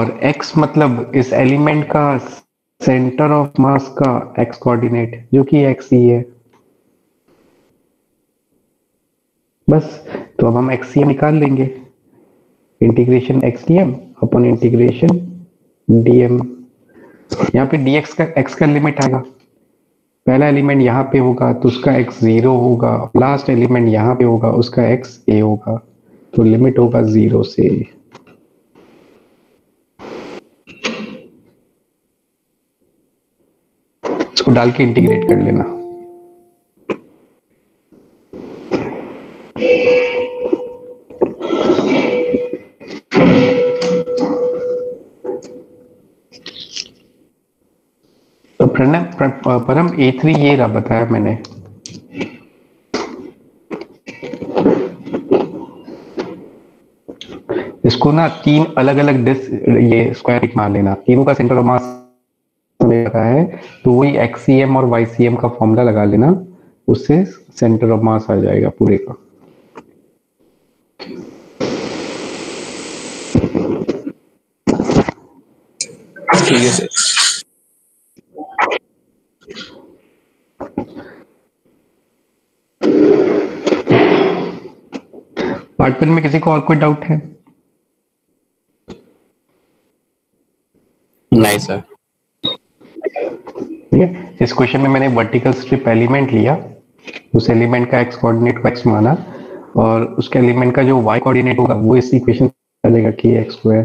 और x मतलब इस एलिमेंट का सेंटर ऑफ़ मास का x कोऑर्डिनेट जो कि x ही है। बस तो अब हम एक्स निकाल लेंगे। इंटीग्रेशन एक्स डी अपन इंटीग्रेशन डी एम यहाँ पे एक्स का एक्स का लिमिट आएगा। पहला एलिमेंट यहाँ पे होगा तो उसका एक्स ज़ीरो होगा। लास्ट एलिमेंट यहाँ पे होगा, उसका एक्स ए होगा। तो लिमिट होगा ज़ीरो से डाल के इंटीग्रेट कर लेना। तो प्रणव परम ए थ्री ये रहा बताया मैंने। इसको ना तीन अलग अलग डिस्क ये स्क्वायर मान लेना। तीनों का सेंटर ऑफ़ मास लगा है तो वही एक्सीएम और वाईसीएम का फॉर्मूला लगा लेना उससे सेंटर ऑफ़ मास आ जाएगा पूरे का। ठीक है पार्ट वन में किसी को और कोई डाउट है? नहीं सर ठीक है? इस क्वेश्चन में मैंने वर्टिकल स्ट्रिप एलिमेंट लिया। उस एलिमेंट का एक्स कोऑर्डिनेट को एक्स माना और उसके एलिमेंट का जो वाई कोऑर्डिनेट होगा वो इस इक्वेशन चलेगा कि एक्स स्क्वायर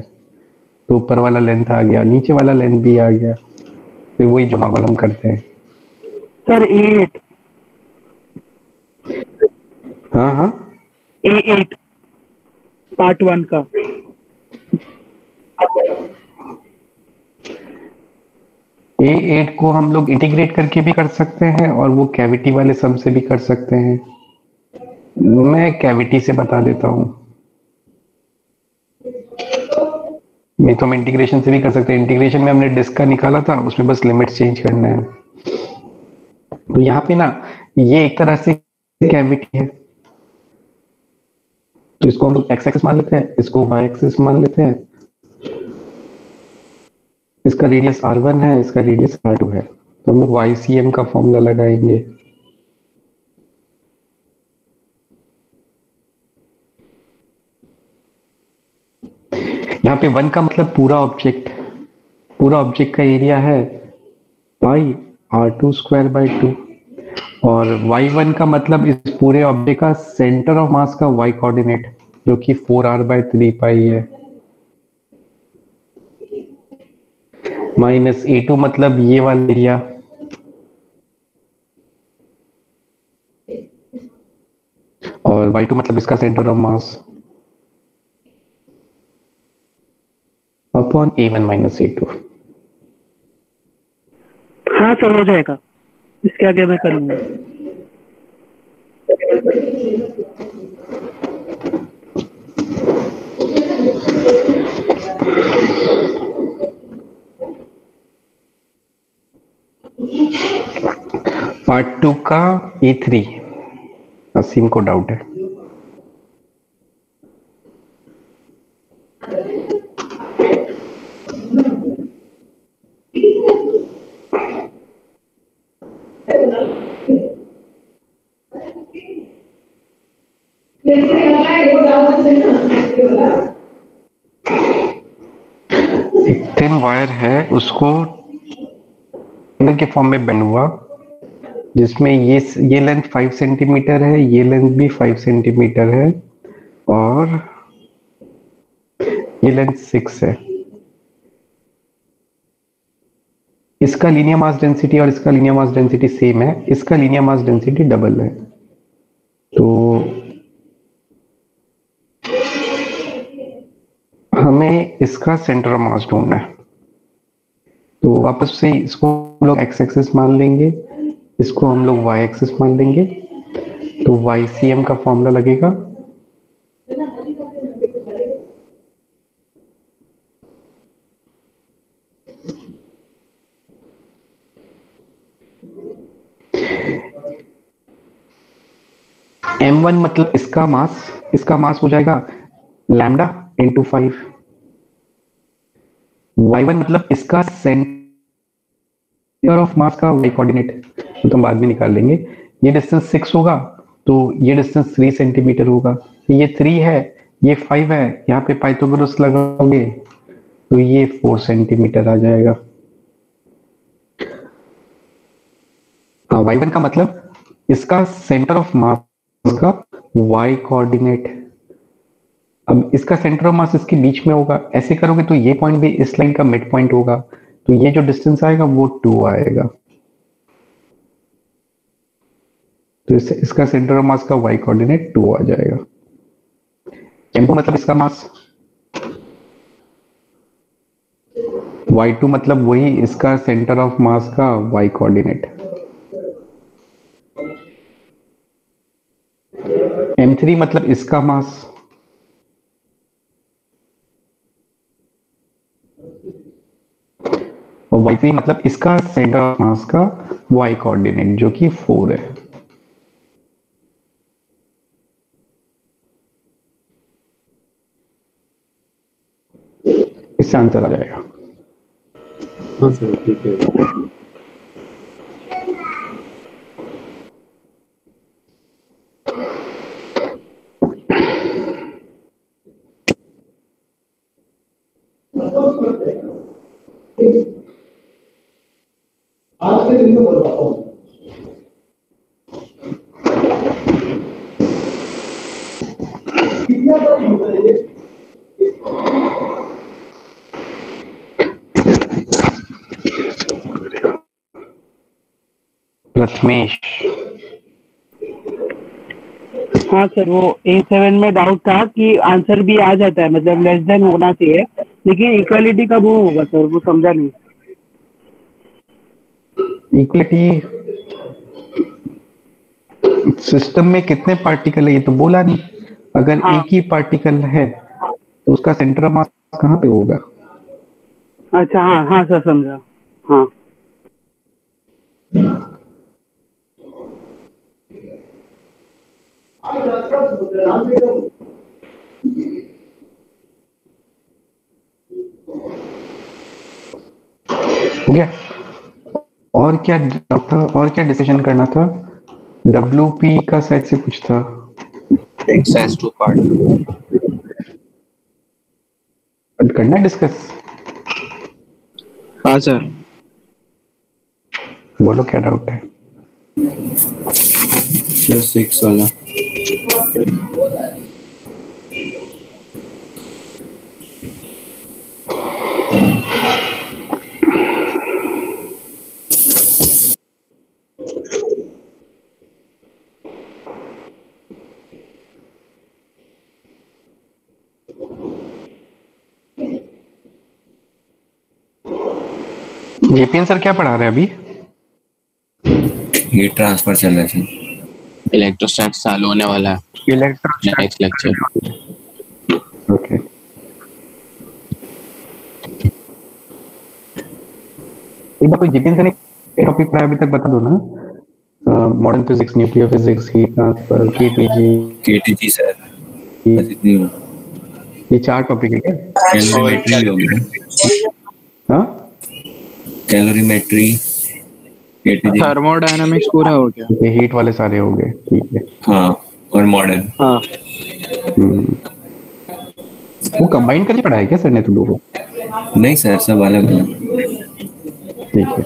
तो ऊपर वाला लेंथ आ गया नीचे वाला लेंथ भी आ गया। फिर वही जमा हम करते हैं। सर एट हाँ हाँ। ए एट पार्ट वन का। ए एट को हम लोग इंटीग्रेट करके भी कर सकते हैं और वो कैविटी वाले सम से भी कर सकते हैं। मैं कैविटी से बता देता हूँ। नहीं तो हम इंटीग्रेशन से भी कर सकते हैं। इंटीग्रेशन में हमने डिस्क का निकाला था, उसमें बस लिमिट चेंज करना है। तो यहाँ पे ना, ये एक तरह से कैविटी है। तो इसको हम लोग एक्स एक्सिस मान लेते हैं, इसको वाई एक्सिस मान लेते हैं। इसका रेडियस आर वन है, इसका रेडियस आर टू है। तो हम लोग वाई सी एम का फॉर्मूला लगाएँगे। यहाँ पे वन का मतलब पूरा ऑब्जेक्ट पूरा ऑब्जेक्ट का एरिया है pi r two square by two और वाई वन का मतलब इस पूरे ऑब्जेक्ट का सेंटर ऑफ़ मास का वाई कोऑर्डिनेट जो कि four r by three pi है। माइनस ए टू मतलब ये वाला एरिया और वाई टू मतलब इसका centre of mass upon a one minus a two हाँ सर, हो जाएगा। इसके आगे मैं करूँगा। पार्ट टू का ए थ्री असीम को डाउट है। वायर है उसको के फॉर्म में बेंड हुआ। जिसमें ये ये लेंथ फाइव सेंटीमीटर है, ये लेंथ भी फाइव सेंटीमीटर है और ये लेंथ सिक्स है। इसका लीनियर मास डेंसिटी और इसका लीनियर मास डेंसिटी सेम है। इसका लीनियर मास डेंसिटी डबल है। तो हमें इसका सेंटर मास ढूंढना है। तो वापस से इसको हम लोग एक्स एक्सिस मान लेंगे। इसको हम लोग वाई एक्सिस मान लेंगे। तो वाई सी एम का फॉर्मूला लगेगा। एम वन मतलब इसका मास इसका मास हो जाएगा लैम्डा इंटू फाइव y1 मतलब इसका सेंटर ऑफ़ मास का y कोऑर्डिनेट तो तुम बाद में निकाल लेंगे। ये डिस्टेंस सिक्स होगा तो ये डिस्टेंस थ्री सेंटीमीटर होगा। ये थ्री है, ये फाइव है, यहाँ पे पाइथागोरस लगाओगे तो ये फोर सेंटीमीटर आ जाएगा। वाई वन का मतलब इसका सेंटर ऑफ़ मास का y कोऑर्डिनेट अब इसका सेंटर ऑफ़ मास इसके बीच में होगा। ऐसे करोगे तो ये पॉइंट भी इस लाइन का मिड पॉइंट होगा। तो ये जो डिस्टेंस आएगा वो टू आएगा। तो इस, इसका सेंटर ऑफ़ मास का वाई कोऑर्डिनेट टू आ जाएगा। M मतलब इसका मास y2 मतलब वही इसका सेंटर ऑफ़ मास का y कोऑर्डिनेट m3 मतलब इसका मास और y3 मतलब इसका सेंटर ऑफ़ मास का वाई कोऑर्डिनेट जो कि फोर है। इससे आंसर आ जाएगा। हाँ सर ठीक है। प्रथमेश हाँ। सर वो ए सेवन में डाउट था कि आंसर भी आ जाता है मतलब लेस देन होना चाहिए लेकिन इक्वालिटी कब वो होगा सर वो समझा नहीं। इक्वलिटी सिस्टम में कितने पार्टिकल है ये तो बोला नहीं। अगर हाँ। एक ही पार्टिकल है तो उसका सेंटर मास कहाँ पे होगा? अच्छा हाँ हाँ सर समझा। हाँ। हो गया? और क्या था और क्या डिसीज़न करना था? डब्ल्यू पी का शायद से कुछ था। एक्सरसाइज टू पार्ट करना डिस्कस हाँ सर बोलो क्या डाउट है? सिक्स वाला जेपीएन सर क्या पढ़ा रहे हैं अभी? हीट ट्रांसफ़र चल रहा है सर इलेक्ट्रोस्टैट चालू होने वाला है। इलेक्ट्रो नेक्स्ट लेक्चर ओके एक बार कोई जेपीएन सर ने टॉपिक पढ़ाया अभी तक बता दो ना। Modern physics nuclear physics heat transfer KTG KTG sir बस इतनी ये चार टॉपिक है क्या? हो गया हाँ? कैलोरीमेट्री थर्मोडायनामिक्स पूरा हो गया। ये हीट वाले सारे हो गए ठीक है। हाँ और मॉडर्न हाँ। हम्म। वो कंबाइन करके पढ़ाया क्या सर ने तुम लोगों को? नहीं सर सब अलग ठीक है।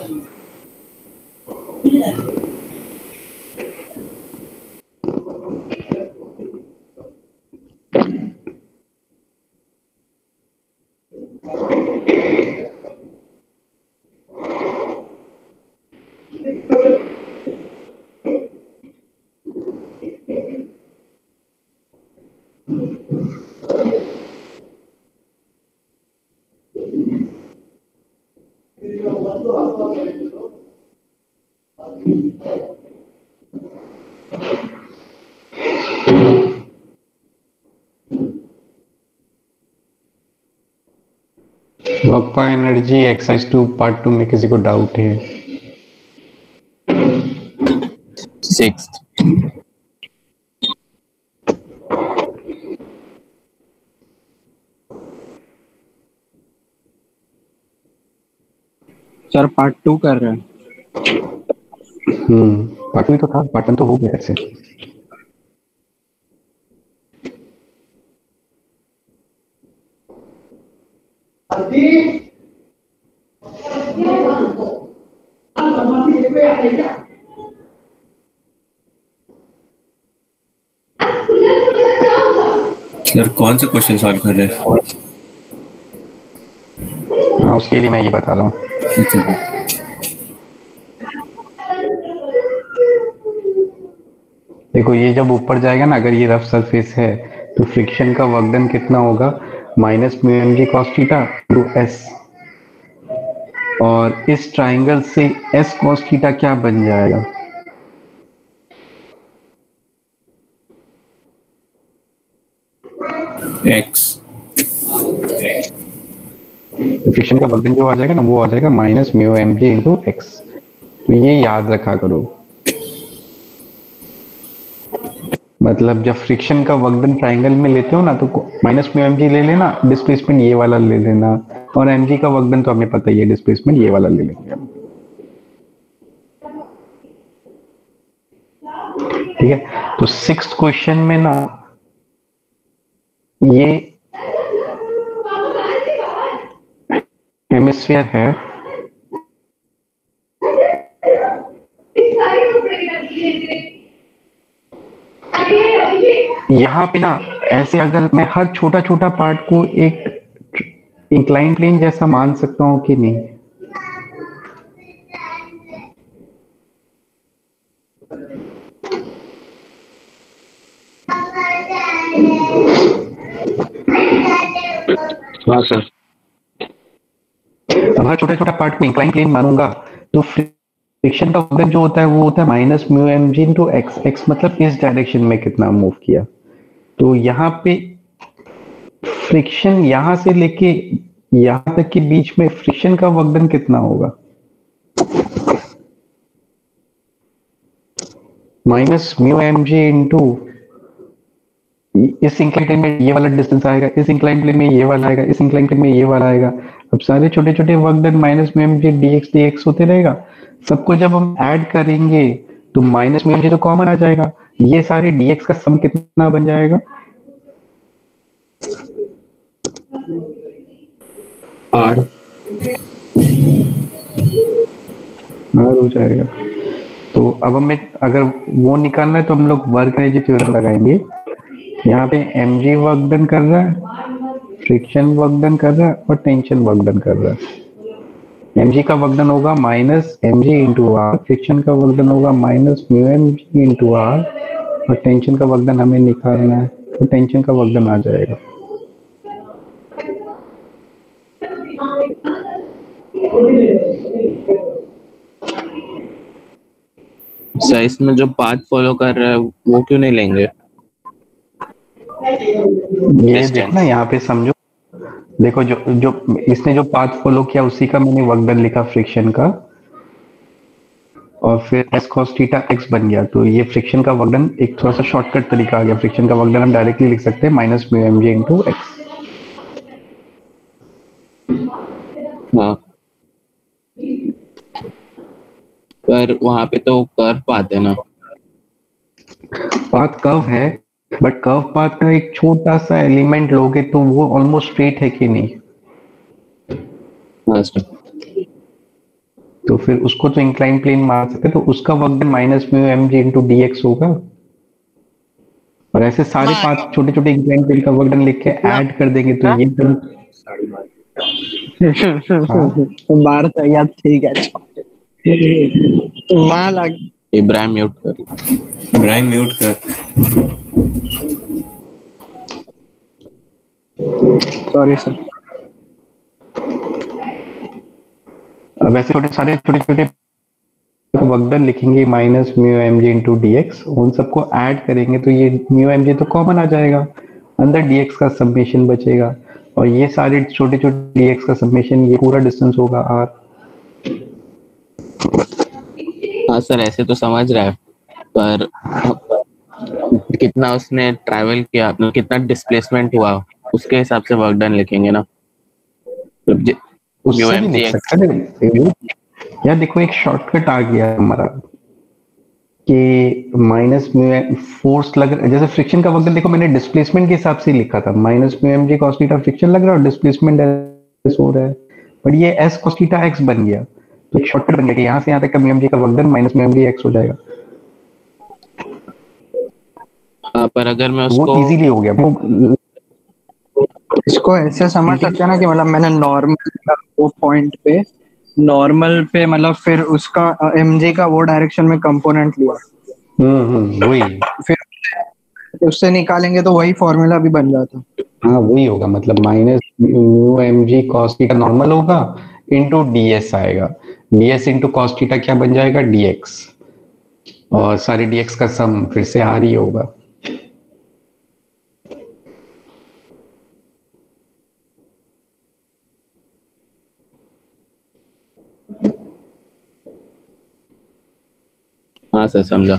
Energy exercise two part two में किसी को डाउट है? सिक्स सर पार्ट टू कर रहे हैं। हम्म पार्ट टू तो था पार्ट वन तो हो गया ऐसे। सर कौन सा क्वेश्चन सॉल्व कर रहे हैं? हाँ उसके लिए मैं ये बता रहा हूँ। देखो ये जब ऊपर जाएगा ना अगर ये रफ सरफेस है तो फ्रिक्शन का वर्कडन कितना होगा? Minus mu m g cos theta two s और इस ट्राइंगल से एस कॉस थीटा क्या बन जाएगा एक्स फ्रिक्शन का वर्कडन जो आ जाएगा ना, वो आ जाएगा minus mu m g into x तो ये याद रखा करो। मतलब जब फ्रिक्शन का वर्कडन ट्राइंगल में लेते हो ना तो माइनस म्यू एम जी ले लेना डिस्प्लेसमेंट ये वाला ले लेना। और एम जी का वर्कडन तो हमें पता ही है डिस्प्लेसमेंट ये वाला ले लेंगे हम ठीक है? तो सिक्स क्वेश्चन में ना, ये हेमिस्फीयर है। यहाँ पे ना ऐसे अगर मैं हर छोटा छोटा पार्ट को एक इंक्लाइन प्लेन जैसा मान सकता हूँ कि नहीं? हाँ सर। अब हर छोटा छोटा पार्ट को इंक्लाइन प्लेन मानूँगा तो फ्रिक्शन का वर्क जो होता है, वो होता है minus mu m g into x x मतलब इस डायरेक्शन में कितना मूव किया। तो यहाँ पे फ्रिक्शन यहाँ से लेके यहाँ तक के बीच में फ्रिक्शन का वर्कडन कितना होगा? Minus mu m g into इस इंक्लाइन प्लेन में ये वाला डिस्टेंस आएगा, इस इंक्लाइन प्लेन में ये वाला आएगा, इस इंक्लाइन प्लेन में ये वाला आएगा। अब सारे छोटे छोटे वर्क डन माइनस में m g d x d x होते रहेगा। सबको जब हम ऐड करेंगे तो माइनस में एम तो कॉमन आ जाएगा। ये सारे डी एक्स का सम कितना बन जाएगा? आर आर हो जाएगा। तो अब हमें अगर वो निकालना है तो हम लोग वर्क एनर्जी थ्योरम लगाएँगे। यहाँ पे एम जी वर्क डन कर रहा है फ्रिक्शन वर्क डन कर रहा है और टेंशन वर्क डन कर रहा है। एम जी का वर्क डन होगा minus m g into r friction का वर्क डन होगा minus mu m g into r और टेंशन का वर्क डन हमें निकालना है तो टेंशन का वर्क डन आ जाएगा। सर, इसमें जो पाथ फॉलो कर रहा है, वो क्यों नहीं लेंगे? ये. देखना यहाँ पे समझो। देखो जो जो इसने जो पाथ फॉलो किया उसी का मैंने वर्क डन लिखा फ्रिक्शन का। और फिर एस कॉस थीटा एक्स बन गया। तो ये फ्रिक्शन का वर्क डन एक थोड़ा सा शॉर्टकट तरीका आ गया। फ्रिक्शन का वर्क डन हम डायरेक्टली लिख सकते हैं minus mu m g into x पर वहाँ पे तो कर पाते हैं ना। पाथ कर्व है। बट कर्व पाथ का एक छोटा सा एलिमेंट लोगे तो वो ऑलमोस्ट स्ट्रेट है कि नहीं? हाँ तो फिर उसको तो इंक्लाइन प्लेन मान सकते तो उसका work done minus mu m g into d x होगा। और ऐसे सारे पाथ छोटे छोटे इंक्लाइन प्लेन का वर्क डन लिख के ऐड कर देंगे तो ये टर्म बाहर से याद ठीक है। वहाँ लग इब्राहिम म्यूट कर। इब्राहिम म्यूट कर। सॉरी सर अब ऐसे छोटे सारे छोटे छोटे वर्कडन लिखेंगे minus mu m g into d x उन सबको ऐड करेंगे तो ये म्यू एम जी तो कॉमन आ जाएगा। अंदर डी एक्स का सबमिशन बचेगा और ये सारे छोटे छोटे डी एक्स का सबमिशन ये पूरा डिस्टेंस होगा आर हाँ सर ऐसे तो समझ रहा है पर कितना उसने ट्रैवल किया मतलब कितना डिस्प्लेसमेंट हुआ उसके हिसाब से वर्क डन लिखेंगे ना। तो उससे भी लिख सकते यार देखो एक शॉर्टकट आ गया हमारा कि माइनस में फोर्स लग रहा जैसे फ्रिक्शन का वक्त देखो मैंने डिस्प्लेसमेंट के हिसाब से लिखा था। माइनस में एम जी कॉस्टीटा फ्रिक्शन लग रहा है और डिस्प्लेसमेंट एस हो रहा है। बट ये एस कॉस्टीटा एक्स बन गया तो एक शॉर्टकट बन गया कि यहाँ से यहाँ तक का म्यू एम जी का वक्त माइनस में एम जी एक्स हो जाएगा। हाँ, पर अगर मैं वो उसको इजीली हो गया। वो इसको ऐसे समझ सकते हैं ना कि मतलब मैंने नॉर्मल वो पॉइंट पे नॉर्मल पे मतलब फिर उसका एमजे का वो डायरेक्शन में कंपोनेंट लिया। हम्म हम्म वही। फिर उससे निकालेंगे तो वही फॉर्मूला भी बन जाता। हाँ वही होगा मतलब minus mu m g cos normal होगा इंटू डी एस आएगा। D s into cos theta क्या बन जाएगा? डी एक्स और सारे डी एक्स का सम फिर से आर ही होगा। हाँ सर समझा।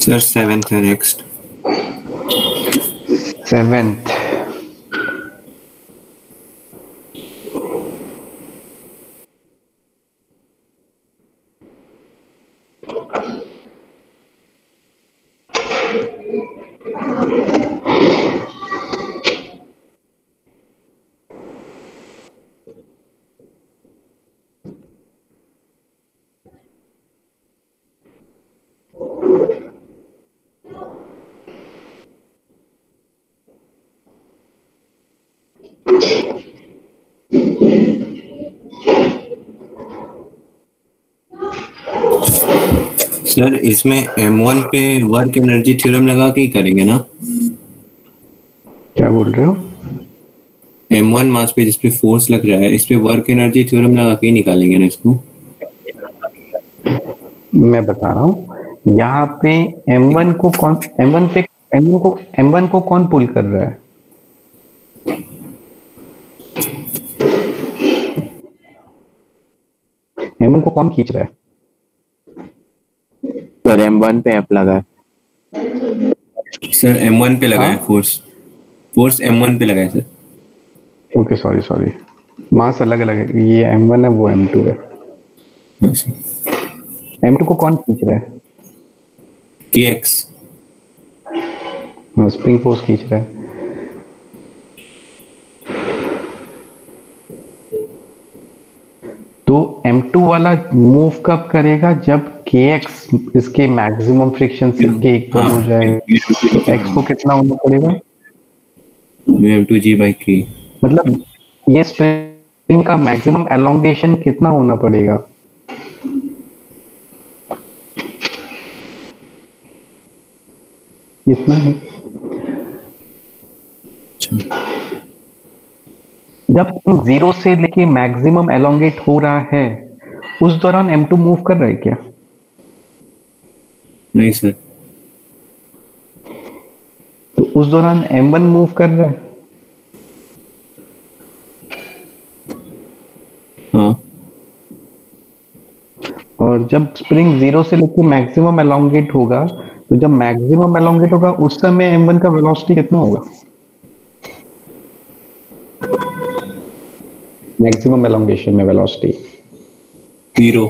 सर सेवेंथ है नेक्स्ट सेवेंथ सर इसमें M1 पे वर्क एनर्जी थ्योरम लगा के ही करेंगे ना। क्या बोल रहे हो? M1 मास पे जिस पे फोर्स लग रहा है इस पे वर्क एनर्जी थ्योरम लगा के ही निकालेंगे ना इसको। मैं बता रहा हूँ यहाँ पे M1 को कौन M1 पे M1 को M1 को कौन पुल कर रहा है? M1 को कौन खींच रहा है? सर एम वन पे ऐप लगा है। सर M1 पे लगा है फोर्स फोर्स फोर्स M1 पे लगा है sir okay sorry sorry mass अलग अलग है ये M1 है वो M2 है। एम टू M2 को कौन खींच रहा है? KX हाँ स्प्रिंग फोर्स खींच रहा है। तो M2 वाला मूव कब करेगा? जब KX इसके मैक्सिमम फ्रिक्शन से के इक्वल हो। जाए। तो X को कितना होना पड़ेगा? M2G by K मतलब ये स्प्रिंग का मैक्सिमम एलोंगेशन कितना होना पड़ेगा? इतना है। जब ज़ीरो से लेके मैक्सिमम एलोंगेट हो रहा है उस दौरान एम टू मूव कर रहा है क्या? नहीं सर। तो उस दौरान एम वन मूव कर रहा। है। हाँ और जब स्प्रिंग ज़ीरो से लेके मैक्सिमम एलोंगेट होगा तो जब मैक्सिमम एलोंगेट होगा उस समय एम वन का वेलोसिटी कितना होगा? मैक्सिमम एलोंगेशन में वेलोसिटी ज़ीरो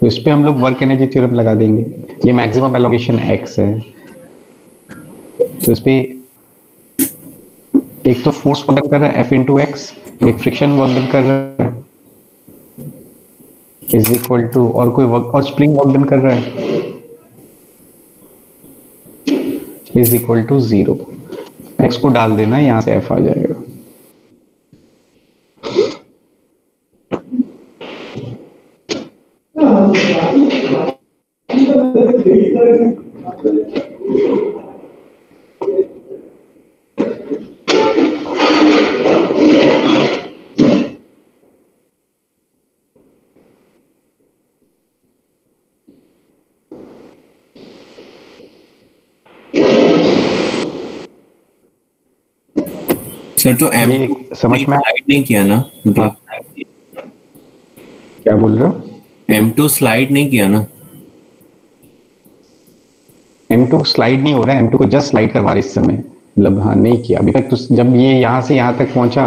तो इस पे हम लोग वर्क एनर्जी थ्योरम लगा देंगे। ये मैक्सिमम एलोकेशन एक्स है। तो इस पे एक तो फोर्स वर्क कर रहा है एफ़ इंटू एक्स एक फ्रिक्शन वर्क कर रहा है। इज़ इक्वल टू और कोई वर्क और स्प्रिंग वर्क कर रहा है। Is equal to zero x को डाल देना यहाँ से एफ़ आ जाएगा। सर तो ये समझ में हाइड नहीं किया ना मतलब क्या बोल रहे हो? एम टू स्लाइड नहीं किया ना। M2 स्लाइड नहीं हो रहा है M2 को जस्ट स्लाइड करवा रहे इस समय। मतलब हाँ नहीं किया। अभी तक तो जब ये यहाँ से यहाँ तक पहुँचा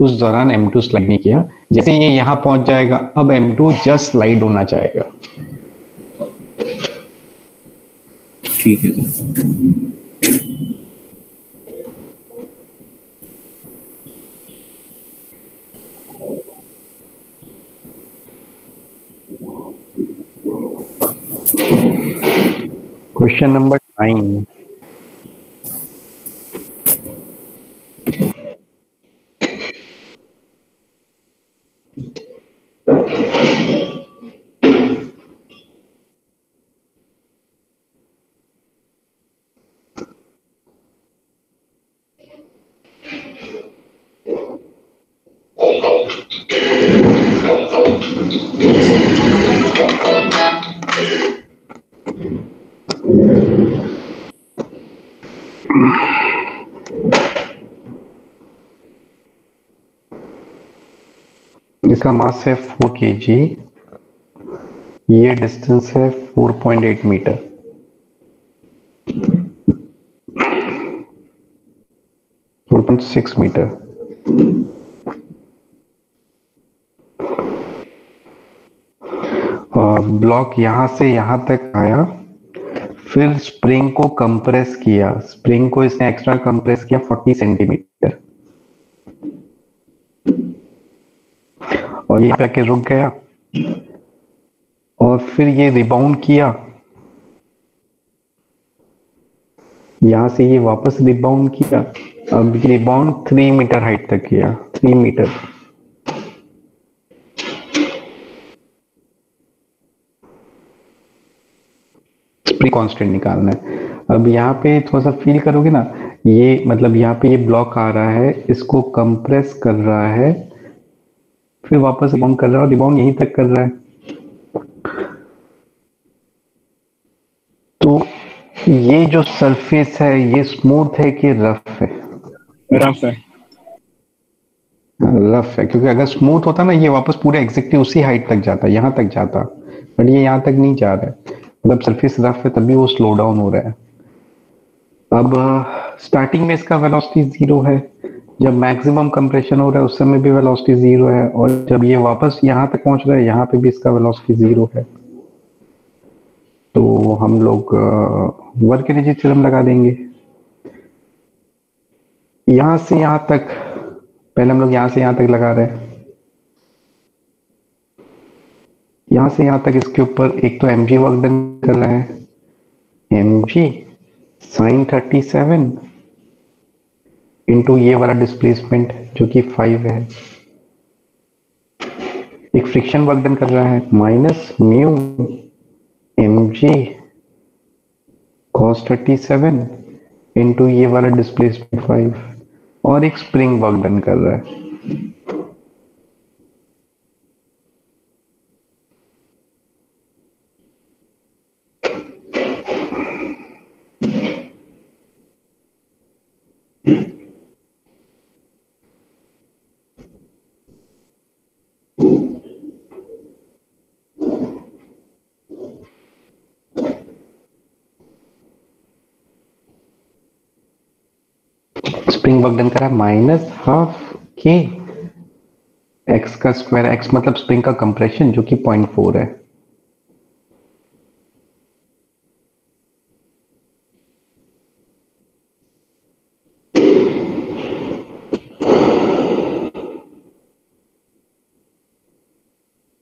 उस दौरान M2 स्लाइड नहीं किया। जैसे ये यहाँ पहुँच जाएगा अब M2 जस्ट स्लाइड होना चाहेगा। ठीक है। क्वेश्चन नंबर इसका मास है फोर के जी ये डिस्टेंस है four point eight metre four point six metre block यहाँ से यहाँ तक आया। फिर स्प्रिंग को कंप्रेस किया। स्प्रिंग को इसने एक्स्ट्रा कंप्रेस किया 40 सेंटीमीटर। और ये पे रुक गया। और फिर ये रिबाउंड किया। यहाँ से ये वापस रिबाउंड किया। अब रिबाउंड थ्री मीटर हाइट तक किया। Three metre. कांस्टेंट निकालना है। अब यहाँ पे थोड़ा सा फील करोगे ना ये मतलब यहाँ पे ये ब्लॉक आ रहा है इसको कंप्रेस कर रहा है फिर वापस रिबाउंड कर रहा है और रिबाउंड यहीं तक कर रहा है। तो ये जो सरफेस है ये स्मूथ है कि रफ है? रफ है। रफ है क्योंकि अगर स्मूथ होता ना ये वापस पूरे एग्जैक्टली उसी हाइट तक जाता यहाँ तक जाता बट ये यहाँ तक नहीं जा रहा है। मतलब सरफेस रफ है तभी वो स्लो डाउन हो रहा है। अब स्टार्टिंग में इसका वेलोसिटी ज़ीरो है। जब मैक्सिमम कंप्रेशन हो रहा है, उस समय भी वेलोसिटी ज़ीरो है। और जब ये वापस यहाँ तक पहुँच रहा है, यहाँ पे भी इसका वेलोसिटी ज़ीरो है। तो हम लोग वर्क एनर्जी थ्योरम लगा देंगे। यहाँ से यहाँ तक, पहले हम लोग यहाँ से यहाँ तक लगा रहे हैं। यहाँ से यहाँ तक इसके ऊपर एक तो एम जी वर्क डन कर रहा है। M g sine thirty seven into ये वाला डिस्प्लेसमेंट जो कि फाइव है। एक फ्रिक्शन वर्क डन कर रहा है। Minus mu m g cos thirty seven into ये वाला डिस्प्लेसमेंट फाइव और एक स्प्रिंग वर्क डन कर रहा है। वर्क डन करा माइनस हाफ़ के एक्स का स्क्वायर एक्स मतलब स्प्रिंग का कंप्रेशन जो कि पॉइंट फोर है।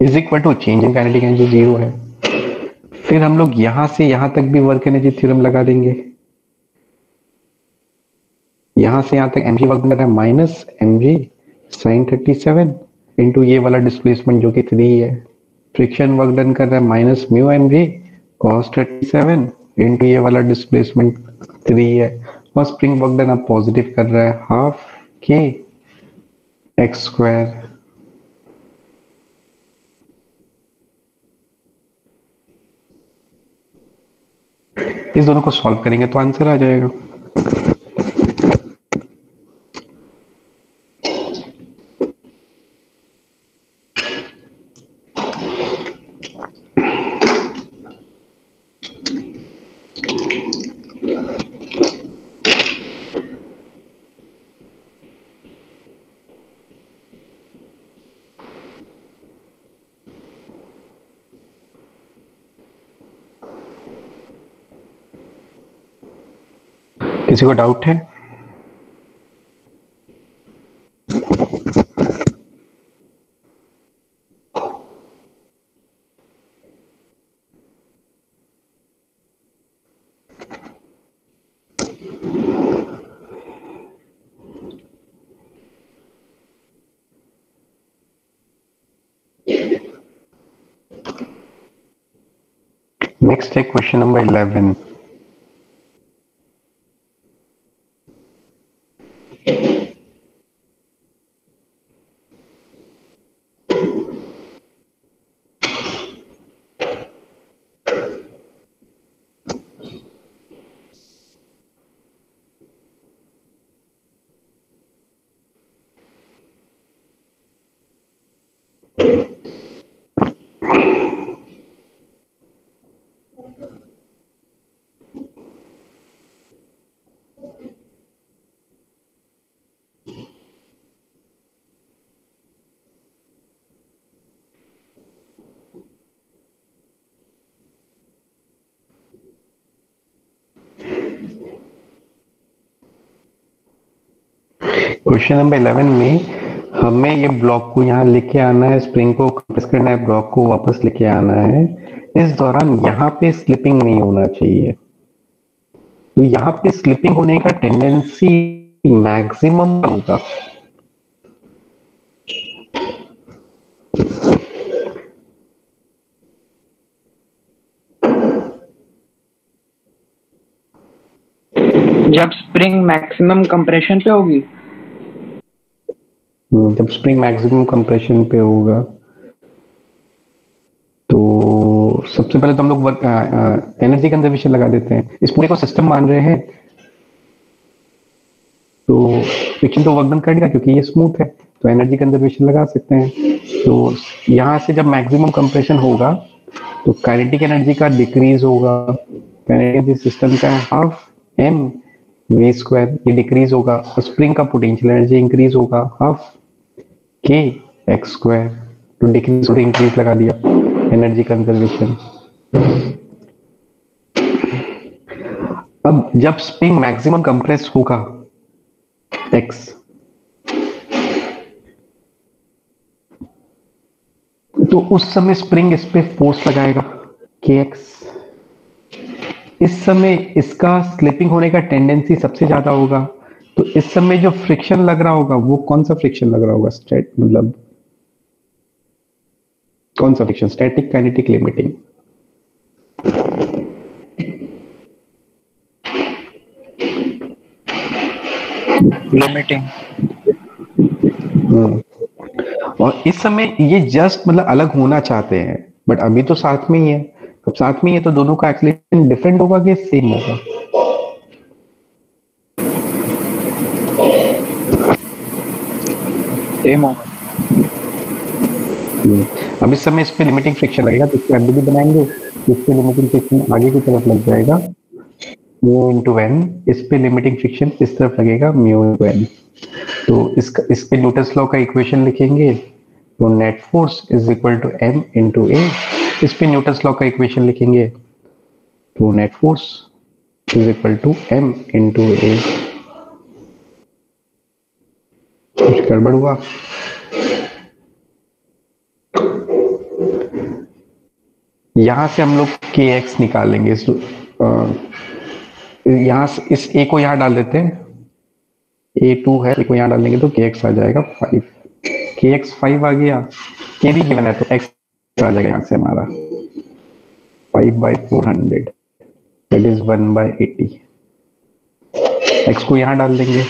Is equal to change in kinetic energy zero है। फिर हम लोग यहाँ से यहाँ तक भी वर्क एनर्जी थ्योरम लगा देंगे। यहाँ से यहाँ तक एम जी वर्क कर रहा है minus m g sine thirty seven into ये वाला डिस्प्लेसमेंट जो कि थ्री है। फ्रिक्शन वर्क डन कर रहा है minus mu m g cos thirty seven into ये वाला डिस्प्लेसमेंट थ्री है। और स्प्रिंग वर्क डन अब पॉजिटिव कर रहा है हाफ़ के एक्स स्क्वायर इस दोनों को सॉल्व करेंगे तो आंसर आ जाएगा। किसी को डाउट है? नेक्स्ट है question number eleven question number eleven में हमें ये ब्लॉक को यहाँ लेके आना है, स्प्रिंग को कंप्रेस करना है, ब्लॉक को वापस लेके आना है। इस दौरान यहाँ पे स्लिपिंग नहीं होना चाहिए। तो यहाँ पे स्लिपिंग होने का टेंडेंसी मैक्सिमम होगा। जब स्प्रिंग मैक्सिमम कंप्रेशन पे होगी जब स्प्रिंग मैक्सिमम कंप्रेशन पे होगा तो सबसे पहले तो हम लोग एनर्जी कंजर्वेशन लगा देते हैं। इस पूरे को सिस्टम मान रहे हैं तो फ्रिक्शन तो वर्क डन कर देगा क्योंकि ये स्मूथ है तो एनर्जी कंजर्वेशन लगा सकते हैं। तो यहाँ से जब मैक्सिमम कंप्रेशन होगा तो काइनेटिक एनर्जी का डिक्रीज होगा। काइनेटिक सिस्टम का हाफ़ एम वी स्क्वायर ये डिक्रीज होगा। स्प्रिंग का पोटेंशियल एनर्जी इंक्रीज होगा हाफ़ के एक्स स्क्वायर तो डिक्रीज और इंक्रीज लगा दिया। एनर्जी कंजर्वेशन अब जब स्प्रिंग मैक्सिमम कंप्रेस होगा एक्स तो उस समय स्प्रिंग इस पे फोर्स लगाएगा के एक्स इस समय इसका स्लिपिंग होने का टेंडेंसी सबसे ज़्यादा होगा। तो इस समय जो फ्रिक्शन लग रहा होगा वो कौन सा फ्रिक्शन लग रहा होगा? स्टेट मतलब कौन सा friction static kinetic limiting limiting. और इस समय ये जस्ट मतलब अलग होना चाहते हैं बट अभी तो साथ में ही है। अब साथ में ही है तो दोनों का एक्सलेशन डिफरेंट होगा कि सेम होगा? सेम होगा हम्म। अब इस समय इस पे लिमिटिंग फ्रिक्शन लगेगा तो इसके अंदर भी बनाएँगे इस पे लिमिटिंग फ्रिक्शन आगे की तरफ़ लग जाएगा। म्यू इंटू एन इस पे लिमिटिंग फ्रिक्शन इस तरफ़ लगेगा म्यू इंटू एन तो इसका इस पे न्यूटन्स लॉ का इक्वेशन लिखेंगे तो net force is equal to m into a इस पे न्यूटन्स लॉ का इक्वेशन लिखेंगे तो net force is equal to m into a कुछ गड़बड़ हुआ। यहाँ से हम लोग के एक्स निकालेंगे। इस यहाँ से इस ए को यहाँ डाल देते हैं। ए टू है ए को यहाँ डालेंगे तो के एक्स आ जाएगा फाइव के एक्स फाइव आ गया। के भी गिवन है तो एक्स आ जाएगा यहाँ से हमारा। Five by four hundred that is one by eighty x को यहाँ डाल देंगे।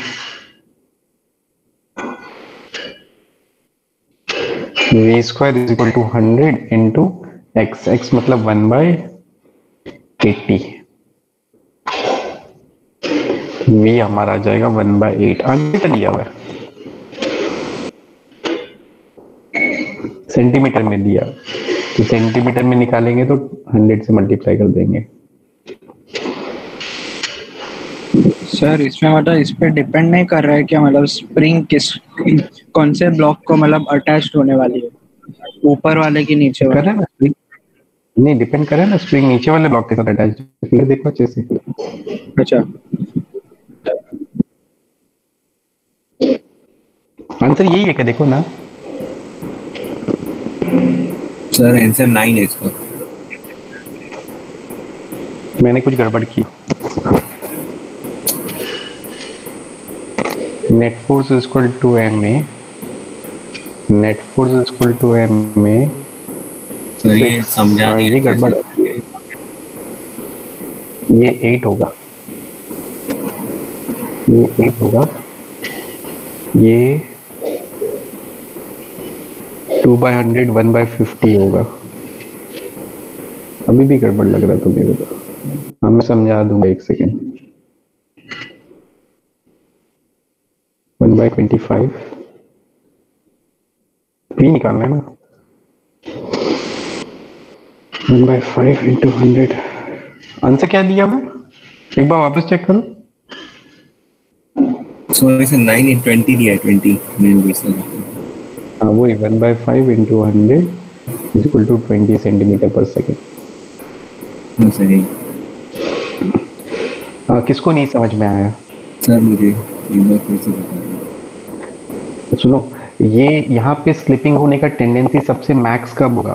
V square is equal to hundred into x x मतलब वन बाई एट्टी वी हमारा आ जाएगा वन बाई एट आगे दिया हुआ है सेंटीमीटर में दिया। तो सेंटीमीटर में निकालेंगे तो हंड्रेड से मल्टीप्लाई कर देंगे। सर इसमें मतलब इस पे डिपेंड नहीं कर रहा है क्या? मतलब स्प्रिंग किस कौन से ब्लॉक को मतलब अटैच होने वाली है? ऊपर वाले की नीचे वाले? नहीं डिपेंड करे ना स्प्रिंग नीचे वाले ब्लॉक के साथ अटैच फिर देखो अच्छे से। अच्छा। आंसर यही है क्या? देखो ना। सर आंसर नाइन है इसका। मैंने कुछ गड़बड़ की। Net force is equal to m a net force equal to m में ये समझा ये गड़बड़ ये एट होगा। ये एट होगा। ये two by hundred one by fifty होगा। अभी भी गड़बड़ लग रहा था मेरे को हाँ मैं समझा दूँगा एक second one by twenty five p निकालना है ना one by five into hundred answer क्या दिया मैं? एक बार वापस चेक करो। सर इसे नाइन इन ट्वेंटी दिया है ट्वेंटी मैंने दूसरा हाँ वही one by five into hundred equal to twenty centimetre पर सेकेंड हाँ सर यही हाँ किसको नहीं समझ में आया? सर मुझे एक बार फिर से बता सुनो ये यहाँ पे स्लिपिंग होने का टेंडेंसी सबसे मैक्स कब होगा?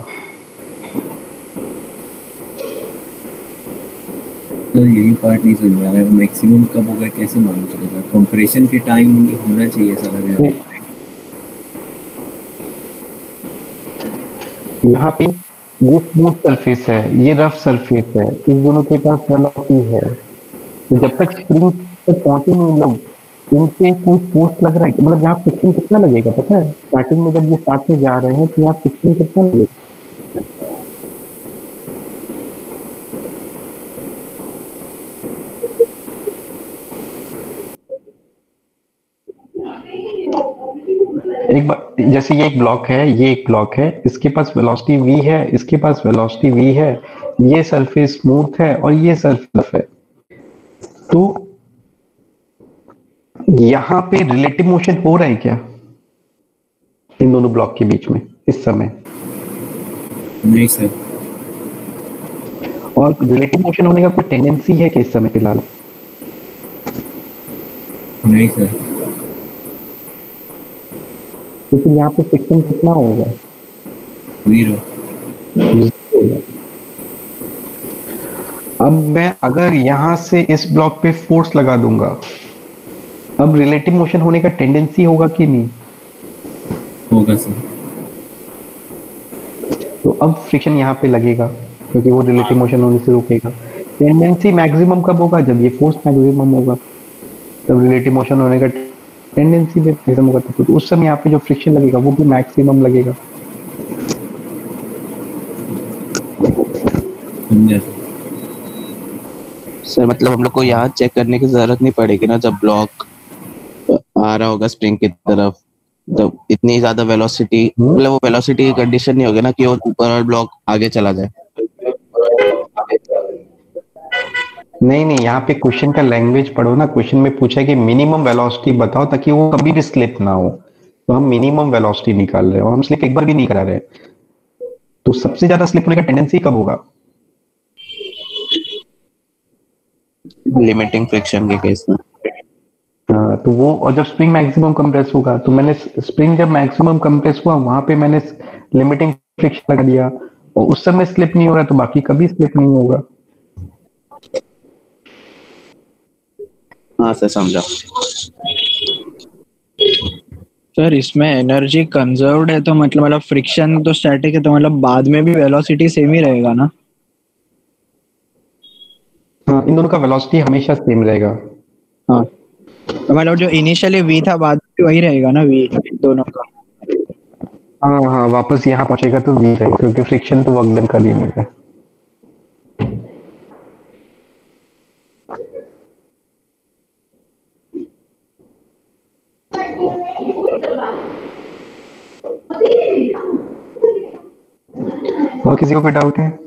सर यही पार्ट नहीं समझ रहा है मैक्सिमम कब होगा कैसे मालूम चलेगा? कंप्रेशन के टाइम होना चाहिए सर यहाँ पे ये स्मूथ सरफेस है ये रफ सरफेस है इस दोनों के पास वेलोसिटी है। तो जब तक स्प्रिंग तक पहुँचे नहीं लोग इनसे कोई फोर्स लग रहा है? मतलब यहाँ फिक्सिंग कितना लगेगा, पता है? स्टार्टिंग में जब ये साथ में जा रहे हैं तो यहाँ फिक्सिंग कितना लगेगा? एक जैसे ये एक ब्लॉक है, ये एक ब्लॉक है, इसके पास वेलोसिटी v है, इसके पास वेलोसिटी v है, ये सरफेस स्मूथ है और ये सरफेस है। तो यहाँ पे रिलेटिव मोशन हो रहा है क्या? इन दोनों ब्लॉक के बीच में इस समय। नहीं सर। और रिलेटिव मोशन होने का कोई टेंडेंसी है कि इस समय फ़िलहाल? नहीं सर। क्योंकि यहाँ पे फ्रिक्शन कितना होगा? ज़ीरो अब मैं अगर यहाँ से इस ब्लॉक पे फोर्स लगा दूँगा अब रिलेटिव मोशन होने का टेंडेंसी होगा कि नहीं? होगा सर। तो अब फ्रिक्शन यहाँ पे लगेगा क्योंकि वो रिलेटिव मोशन होने से रुकेगा। टेंडेंसी मैक्सिमम कब होगा? जब ये फोर्स मैक्सिमम होगा। तब रिलेटिव मोशन होने का टेंडेंसी भी मैक्सिमम होगा। तो उस समय यहाँ पे जो फ्रिक्शन लगेगा वो भी मैक्सिमम लगेगा। सर सर मतलब हम लोग को यहाँ चेक करने की ज़रूरत नहीं पड़ेगी ना जब ब्लॉक आ रहा होगा स्प्रिंग की तरफ़। तो इतनी ज़्यादा वेलोसिटी मतलब वो वेलोसिटी की कंडीशन नहीं होगी ना कि वो ऊपर और ब्लॉक आगे चला जाए। नहीं नहीं यहाँ पे क्वेश्चन का लैंग्वेज पढ़ो ना। क्वेश्चन में पूछा है कि मिनिमम वेलोसिटी बताओ ताकि वो कभी भी स्लिप ना हो। तो हम मिनिमम वेलोसिटी निकाल रहे हैं और हम स्लिप एक बार भी नहीं करा रहे। तो सबसे ज़्यादा स्लिप होने का टेंडेंसी कब होगा? लिमिटिंग फ्रिक्शन के केस में। तो वो और जब स्प्रिंग मैक्सिमम कंप्रेस होगा तो मैंने स्प्रिंग जब मैक्सिमम कंप्रेस हुआ वहाँ पे मैंने लिमिटिंग फ्रिक्शन लगा दिया। और उस समय स्लिप नहीं हो रहा तो बाकी कभी स्लिप नहीं होगा। हाँ सर समझा। सर इसमें एनर्जी कंजर्व्ड है तो मतलब मतलब फ्रिक्शन तो स्टैटिक है तो मतलब बाद में भी वेलोसिटी सेम ही रहेगा ना? हाँ इन दोनों का वेलोसिटी हमेशा सेम रहेगा। हाँ। मतलब जो इनिशियली वी था, बाद में वही रहेगा ना वी दोनों का? हाँ हाँ वापस यहाँ पहुंचेगा तो वी रहेगा, क्योंकि फ्रिक्शन तो वर्क डन कर नहीं है और किसी को कोई डाउट है?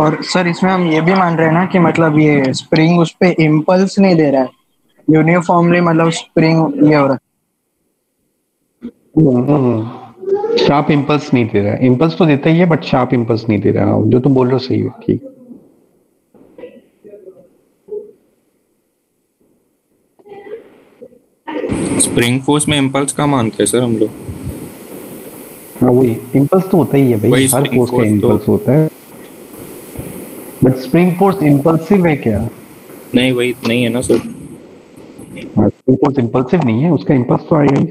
और सर, इसमें हम ये भी मान रहे हैं ना कि मतलब ये स्प्रिंग उस पर इम्पल्स नहीं दे रहा है। यूनिफॉर्मली मतलब स्प्रिंग ये हो रहा शार्प इम्पल्स नहीं दे रहा है। इम्पल्स तो देता ही है बट शार्प इम्पल्स नहीं दे रहा है। जो तुम बोल रहे हो सही है ठीक। स्प्रिंग फोर्स में इम्पल्स का मानते हैं सर हम लोग? हाँ वही। इम्पल्स तो होता ही है भाई। हर फोर्स का force तो- होता है। बट स्प्रिंग फोर्स इम्पल्सिव है क्या? नहीं वही नहीं है ना सर फोर्स इम्पल्सिव नहीं है उसका इम्पल्स तो आएगा ही।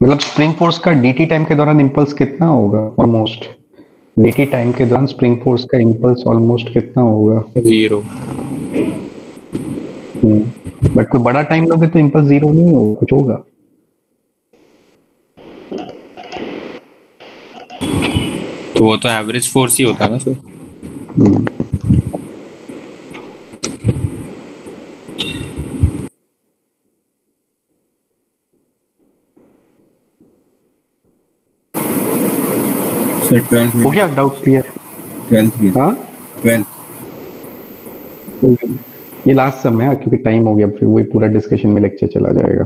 मतलब स्प्रिंग फोर्स का डीटी टाइम के दौरान इम्पल्स कितना होगा? ऑलमोस्ट डीटी टाइम के दौरान स्प्रिंग फोर्स का इम्पल्स ऑलमोस्ट कितना होगा? ज़ीरो बट कोई बड़ा टाइम लोगे तो इम्पल्स ज़ीरो नहीं होगा कुछ होगा। तो वो तो एवरेज फोर्स ही होता है ना सर। हो गया डाउट क्लियर ट्वेल्थ हाँ? ट्वेल्थ ये लास्ट समय है क्योंकि टाइम हो गया फिर वही पूरा डिस्कशन में लेक्चर चला जाएगा।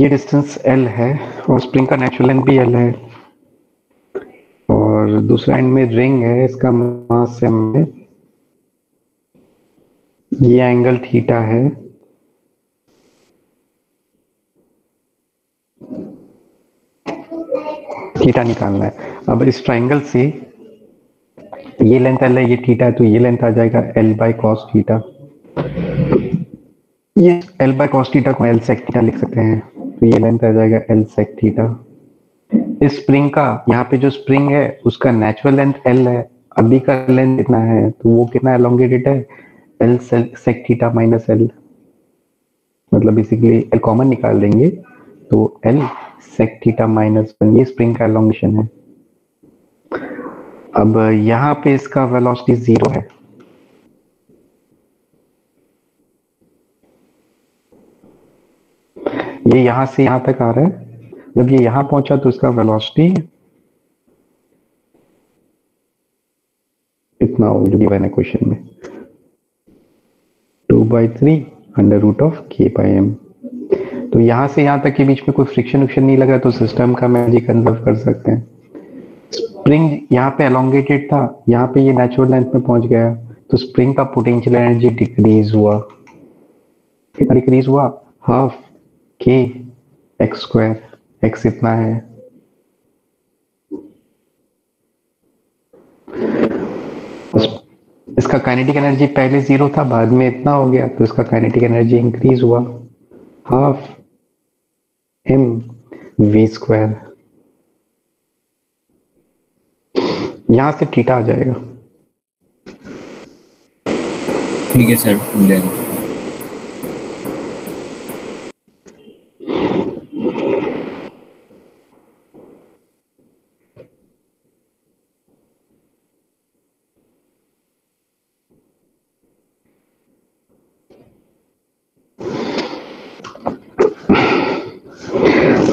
ये डिस्टेंस एल है और स्प्रिंग का नेचुरल लेंथ भी एल है। और दूसरा एंड में रिंग है, इसका मास एम है। ये एंगल थीटा है। थीटा निकालना है। अब इस ट्राइंगल से ये लेंथ एल है, ये थीटा है तो ये लेंथ आ जाएगा एल बाई कॉस थीटा ये एल बाय कॉस थीटा को एल सेक थीटा लिख सकते हैं। तो ये लेंथ आ जाएगा एल सेक थीटा इस स्प्रिंग का, यहाँ पे जो स्प्रिंग है, उसका नेचुरल लेंथ एल है. अभी का लेंथ कितना है तो वो कितना एलोंगेटेड है? L sec theta minus l मतलब बेसिकली एल कॉमन निकाल देंगे तो l sec theta minus one ये स्प्रिंग का एलोंगेशन है. अब यहाँ पे इसका वेलोसिटी ज़ीरो है. ये यहाँ से यहाँ तक आ रहा है। जब ये यहाँ पहुँचा तो इसका वेलोसिटी इतना हो गिवन है क्वेश्चन में। Two by three under root of k by m तो यहाँ से यहाँ तक के बीच में कोई फ्रिक्शन विक्शन नहीं लगा तो सिस्टम का मैजिक कंजर्व कर सकते हैं। स्प्रिंग यहाँ पे एलोंगेटेड था, यहाँ पे ये नेचुरल लेंथ में पहुँच गया। तो स्प्रिंग का पोटेंशियल एनर्जी डिक्रीज हुआ। डिक्रीज हुआ half k x square x इतना है। इसका काइनेटिक एनर्जी पहले ज़ीरो था, बाद में इतना हो गया तो इसका काइनेटिक एनर्जी इंक्रीज हुआ। हाफ़ एम वी स्क्वायर यहाँ से थीटा आ जाएगा। ठीक है सर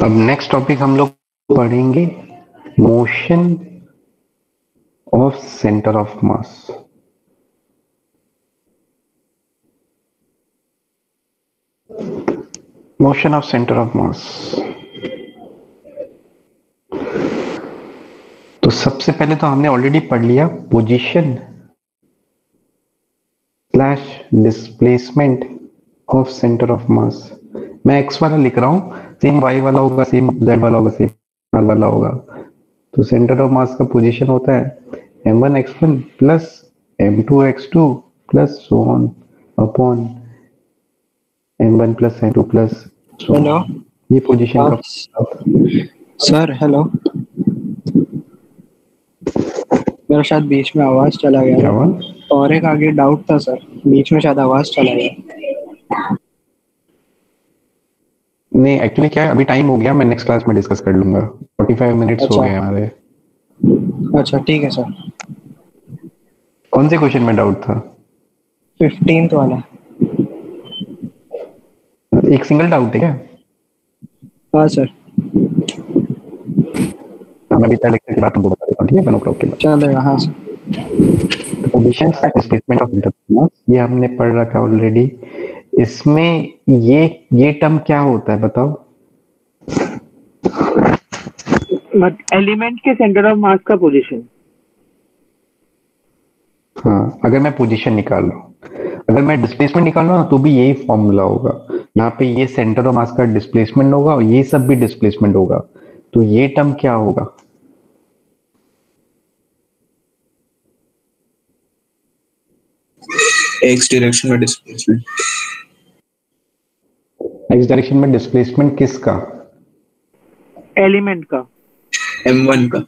अब नेक्स्ट टॉपिक हम लोग पढ़ेंगे motion of centre of mass motion of centre of mass तो सबसे पहले तो हमने ऑलरेडी पढ़ लिया position slash displacement of centre of mass मैं एक्स वाला लिख रहा हूँ सेम वाई वाला होगा सेम जेड वाला होगा सेम आर वाला होगा। तो सेंटर ऑफ़ मास का पोजीशन होता है m one x one plus m two x two plus so on upon m one plus m two plus hello ये पोजीशन हाँ। का सर हेलो मेरा शायद बीच में आवाज़ चला गया। और एक आगे डाउट था सर बीच में शायद आवाज़ चला गया। नहीं एक्चुअली क्या है अभी टाइम हो गया मैं नेक्स्ट क्लास में डिस्कस कर लूँगा। 45 मिनट्स अच्छा, हो। गए हमारे। अच्छा ठीक है सर कौन से क्वेश्चन में डाउट था? फिफ्टींथ वाला। एक सिंगल डाउट है क्या? हाँ सर मैं अभी लेक्चर के बाद तुमको बता देता हूँ ठीक है? वन ओ के बाद। चलेगा हाँ sir position displacement of interference ये हमने पढ़ रखा ऑलरेडी इसमें ये ये टर्म क्या होता है बताओ? एलिमेंट के सेंटर ऑफ़ मास का पोजीशन। हाँ अगर मैं पोजीशन निकाल हूँ अगर मैं डिस्प्लेसमेंट निकाल हूँ तो भी यही फॉर्मूला होगा। यहाँ पे ये सेंटर ऑफ़ मास का डिस्प्लेसमेंट होगा और ये सब भी डिस्प्लेसमेंट होगा। तो ये टर्म क्या होगा? एक्स डायरेक्शन में डिस्प्लेसमेंट। एक्स डायरेक्शन में डिस्प्लेसमेंट किसका? एलिमेंट का। M1 का।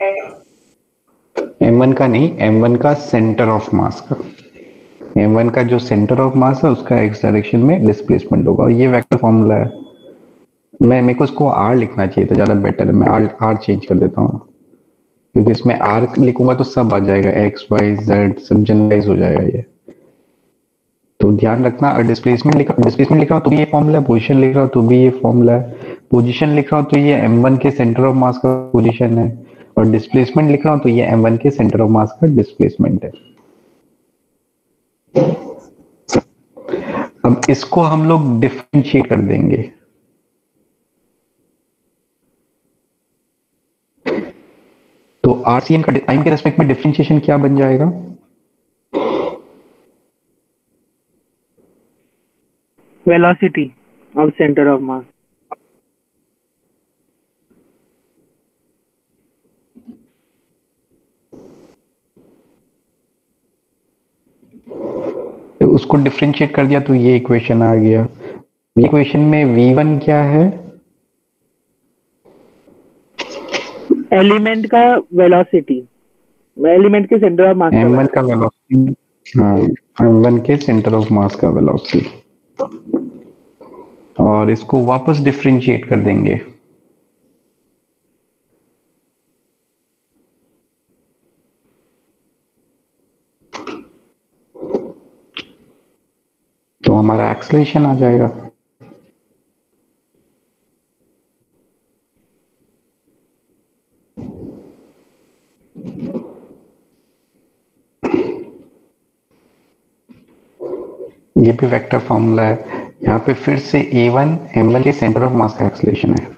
M1 का नहीं m1 का सेंटर ऑफ़ मास का। M1 का जो सेंटर ऑफ़ मास है उसका x डायरेक्शन में डिस्प्लेसमेंट होगा। और ये वेक्टर फॉर्मूला है। मैं मेरे को इसको r लिखना चाहिए था ज़्यादा बेटर है। मैं r r चेंज कर देता हूँ। क्योंकि इसमें आर लिखूँगा तो सब आ जाएगा। एक्स y z सब जनरलाइज हो जाएगा ये। तो ध्यान रखना डिस्प्लेसमेंट लिखा डिस्प्लेसमेंट लिख तो ये फॉर्मूला है पोजीशन लिख रहा हूँ तो भी ये फॉर्मूला है। पोजिशन लिख रहा हूँ तो ये m1 के सेंटर ऑफ़ मास का पोजिशन है। और डिस्प्लेसमेंट लिख रहा हूँ तो ये m1 के सेंटर ऑफ़ मास का डिस्प्लेसमेंट है। अब इसको हम लोग डिफरेंशिएट कर देंगे। तो आरसीएम का टाइम के रेस्पेक्ट में डिफरेंशिएशन क्या बन जाएगा? Velocity of centre of mass तो उसको डिफरेंशिएट कर दिया तो ये इक्वेशन आ गया। इक्वेशन में v1 क्या है? एलिमेंट का वेलोसिटी एलिमेंट के सेंटर ऑफ़ मास m1 का वेलोसिटी हाँ m1 के सेंटर ऑफ़ मास का वेलोसिटी और इसको वापस डिफ्रेंशिएट कर देंगे। तो हमारा एक्सलेशन आ जाएगा। ये भी वेक्टर फॉर्मूला है। यहाँ पे फिर से a1 m1 के सेंटर ऑफ़ मास एक्सलेशन है।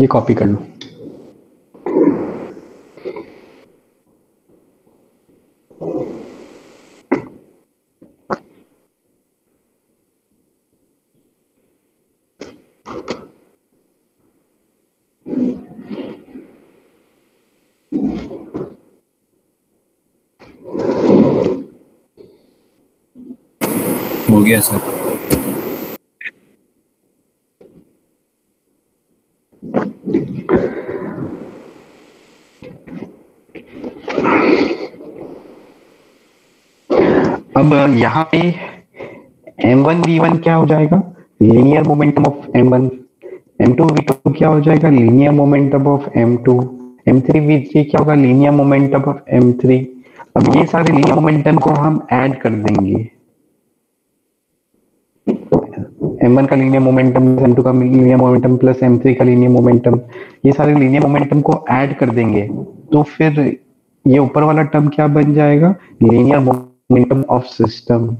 ये कॉपी कर लो। हो गया सर। अब यहाँ पे m1 v1 क्या हो जाएगा? Linear momentum of m1 m2 v2 क्या हो जाएगा? Linear momentum of m2 m3 v3 क्या होगा? लीनियर मोमेंटम ऑफ़ m3 अब ये सारे लीनियर मोमेंटम को हम ऐड कर देंगे। M1 का लीनियर मोमेंटम m2 का लीनियर मोमेंटम प्लस m3 का लीनियर मोमेंटम ये सारे लीनियर मोमेंटम को ऐड कर देंगे तो फिर ये ऊपर वाला टर्म क्या बन जाएगा? लीनियर मोमेंटम ऑफ़ सिस्टम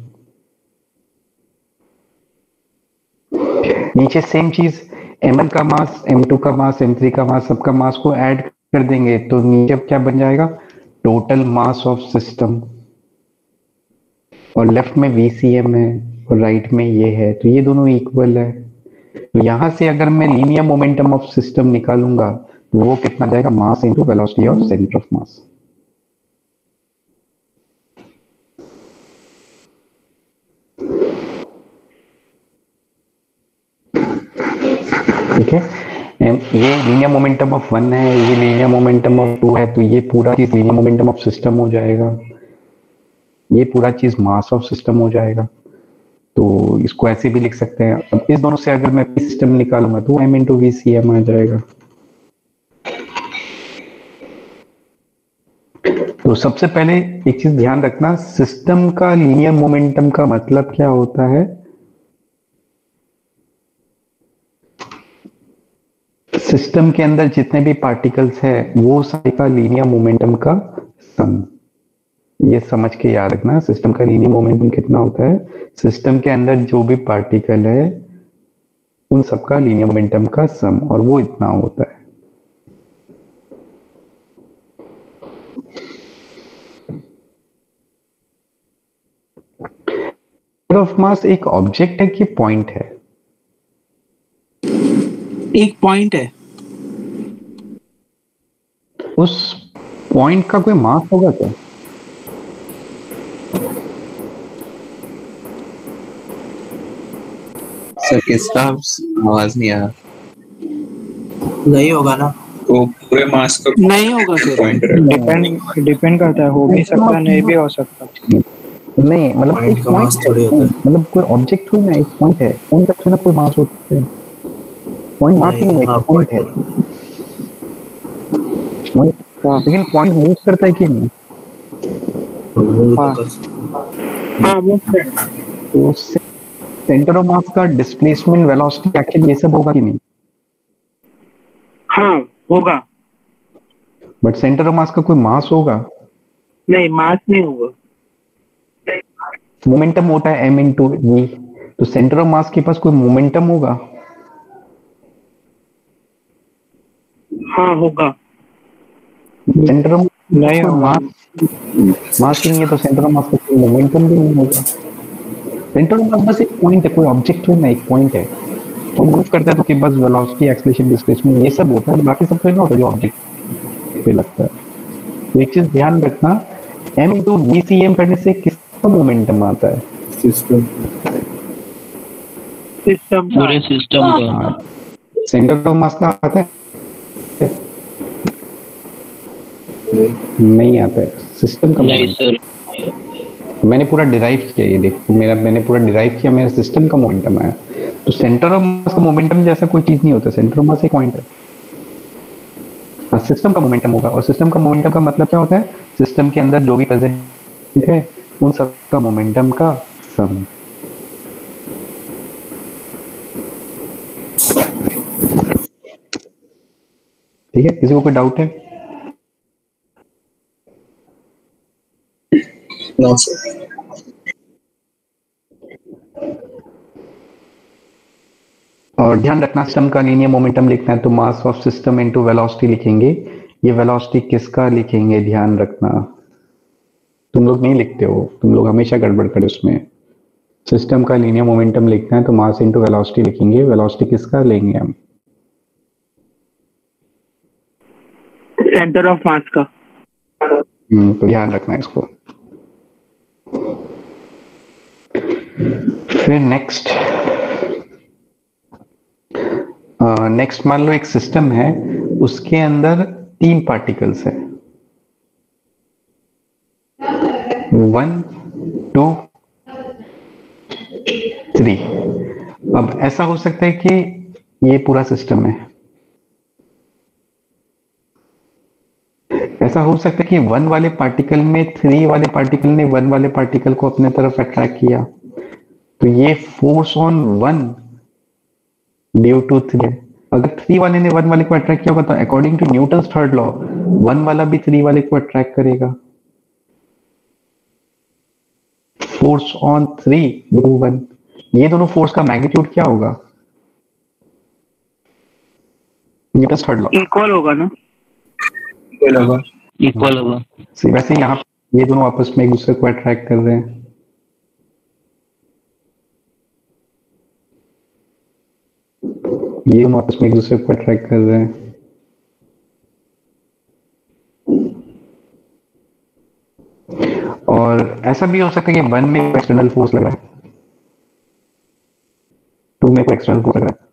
नीचे सेम चीज़ m1 का मास m2 का मास m3 का मास सबका मास को ऐड कर देंगे तो नीचे अब क्या बन जाएगा? टोटल मास ऑफ़ सिस्टम और लेफ़्ट में VCM है। और राइट में ये है तो ये दोनों इक्वल है। तो यहाँ से अगर मैं लीनियर मोमेंटम ऑफ़ सिस्टम निकालूँगा तो वो कितना जाएगा? Mass into velocity of centre of mass ठीक है? ये लीनियर मोमेंटम ऑफ़ वन है, ये लीनियर मोमेंटम ऑफ़ टू है तो ये पूरा चीज़ लीनियर मोमेंटम ऑफ़ सिस्टम हो जाएगा। ये पूरा चीज़ मास ऑफ़ सिस्टम हो जाएगा। तो इसको ऐसे भी लिख सकते हैं। अब इस दोनों से अगर मैं पी सिस्टम निकालूँगा तो m into v c m आ जाएगा। तो सबसे पहले एक चीज़ ध्यान रखना सिस्टम का लीनियर मोमेंटम का मतलब क्या होता है? सिस्टम के अंदर जितने भी पार्टिकल्स है, वो सारे का लीनियर मोमेंटम का सम ये समझ के याद रखना सिस्टम का लीनियर मोमेंटम कितना होता है? सिस्टम के अंदर जो भी पार्टिकल है उन सबका लीनियर मोमेंटम का सम और वो इतना होता है। ऑफ़ मास एक ऑब्जेक्ट है कि पॉइंट है? एक पॉइंट है। उस पॉइंट का कोई मास होगा क्या? सर किसका आवाज़ नहीं आया नहीं होगा ना। तो पूरे मास का नहीं होगा सर डिपेंड डिपेंड करता है हो भी सकता है नहीं भी हो सकता। नहीं मतलब एक पॉइंट मतलब कोई ऑब्जेक्ट हुई ना एक पॉइंट है। पॉइंट का ना कोई मास होता है। पॉइंट मास नहीं है पॉइंट है। लेकिन पॉइंट मूव करता है कि नहीं? हाँ। हाँ। वो सर तो सेंटर ऑफ़ मास का डिस्प्लेसमेंट वेलोसिटी एक्शन ये सब होगा कि नहीं? हाँ होगा। बट सेंटर ऑफ़ मास का कोई मास होगा? नहीं मास नहीं होगा। मोमेंटम होता है एम इंटू वी तो सेंटर ऑफ़ मास के पास कोई मोमेंटम होगा? हाँ होगा। सेंटर ऑफ़ नहीं मास मास नहीं है तो सेंटर ऑफ़ मास का मोमेंटम भी नहीं होगा। सेंटर ऑफ़ मास बस एक पॉइंट है कोई ऑब्जेक्ट हो ना एक पॉइंट है। तो मूव करता है तो उसके पास वेलोसिटी एक्सेलरेशन डिस्प्लेसमेंट ये सब होता है बाकी सब तो नहीं होता जो ऑब्जेक्ट पे लगता है। तो एक चीज़ ध्यान रखना m into v c m करने से किसका मोमेंटम आता है? सिस्टम सिस्टम पूरे सिस्टम का। सेंटर ऑफ़ मास का आता है? नहीं। आता है। सिस्टम का नहीं सर मैंने पूरा डिराइव किया ये देखो, मेरा, मैंने पूरा डिराइव किया, मेरा सिस्टम का मोमेंटम आया। तो सेंटर ऑफ़ मास का मोमेंटम जैसा कोई चीज़ नहीं होता सेंटर ऑफ़ मास एक पॉइंट है। हाँ सिस्टम का मोमेंटम होगा, और सिस्टम का मोमेंटम का मतलब क्या होता है? सिस्टम के अंदर जो भी प्रेजेंट है, उन सब का मोमेंटम का सम ठीक है? किसी को कोई डाउट है? नो सर और ध्यान रखना सिस्टम का लीनियर मोमेंटम लिखना है तो mass of system into velocity लिखेंगे। ये वेलोसिटी किसका लिखेंगे? ध्यान रखना। तुम लोग नहीं लिखते हो। तुम लोग हमेशा गड़बड़ करे उसमें सिस्टम का लीनियर मोमेंटम लिखना है तो मास इनटू वेलोसिटी लिखेंगे। वेलोसिटी किसका लेंगे हम? सेंटर ऑफ़ मास का। हम्म, तो ध्यान रखना इसको। फिर नेक्स्ट नेक्स्ट मान लो एक सिस्टम है, उसके अंदर तीन पार्टिकल्स है। वन टू थ्री अब ऐसा हो सकता है कि ये पूरा सिस्टम है। ऐसा हो सकता है कि वन वाले पार्टिकल में थ्री वाले पार्टिकल ने वन वाले पार्टिकल को अपने तरफ़ अट्रैक्ट किया। तो ये force on one due to three अगर थ्री वाले ने वन वाले को अट्रैक्ट किया होगा तो according to Newton third law one वाला भी थ्री वाले को अट्रैक्ट करेगा। Force on three due one ये दोनों फोर्स का मैग्नीट्यूड क्या होगा? न्यूटन थर्ड लॉ इक्वल होगा ना? इक्वल होगा। See, वैसे यहाँ ये दोनों आपस में एक दूसरे को अट्रैक्ट कर रहे हैं। ये दोनों आपस में एक दूसरे को अट्रैक्ट कर रहे हैं। और ऐसा भी हो सकता है कि वन में एक्सटर्नल फोर्स लग रहा है। टू में एक्सटर्नल फोर्स लग रहा है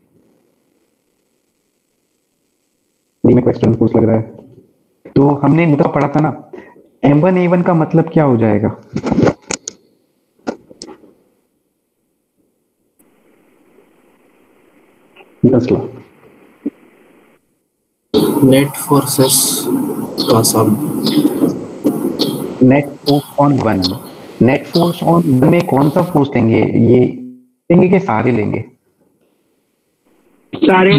मेरे को एक्सटर्नल फोर्स लग रहा है। तो हमने मुद्दा पढ़ा था ना एम वन ए वन का मतलब क्या हो जाएगा? दस लाख। नेट फोर्सेस का sum net force on one net force on one में कौन सा फोर्स लेंगे? ये लेंगे कि सारे लेंगे? सारे।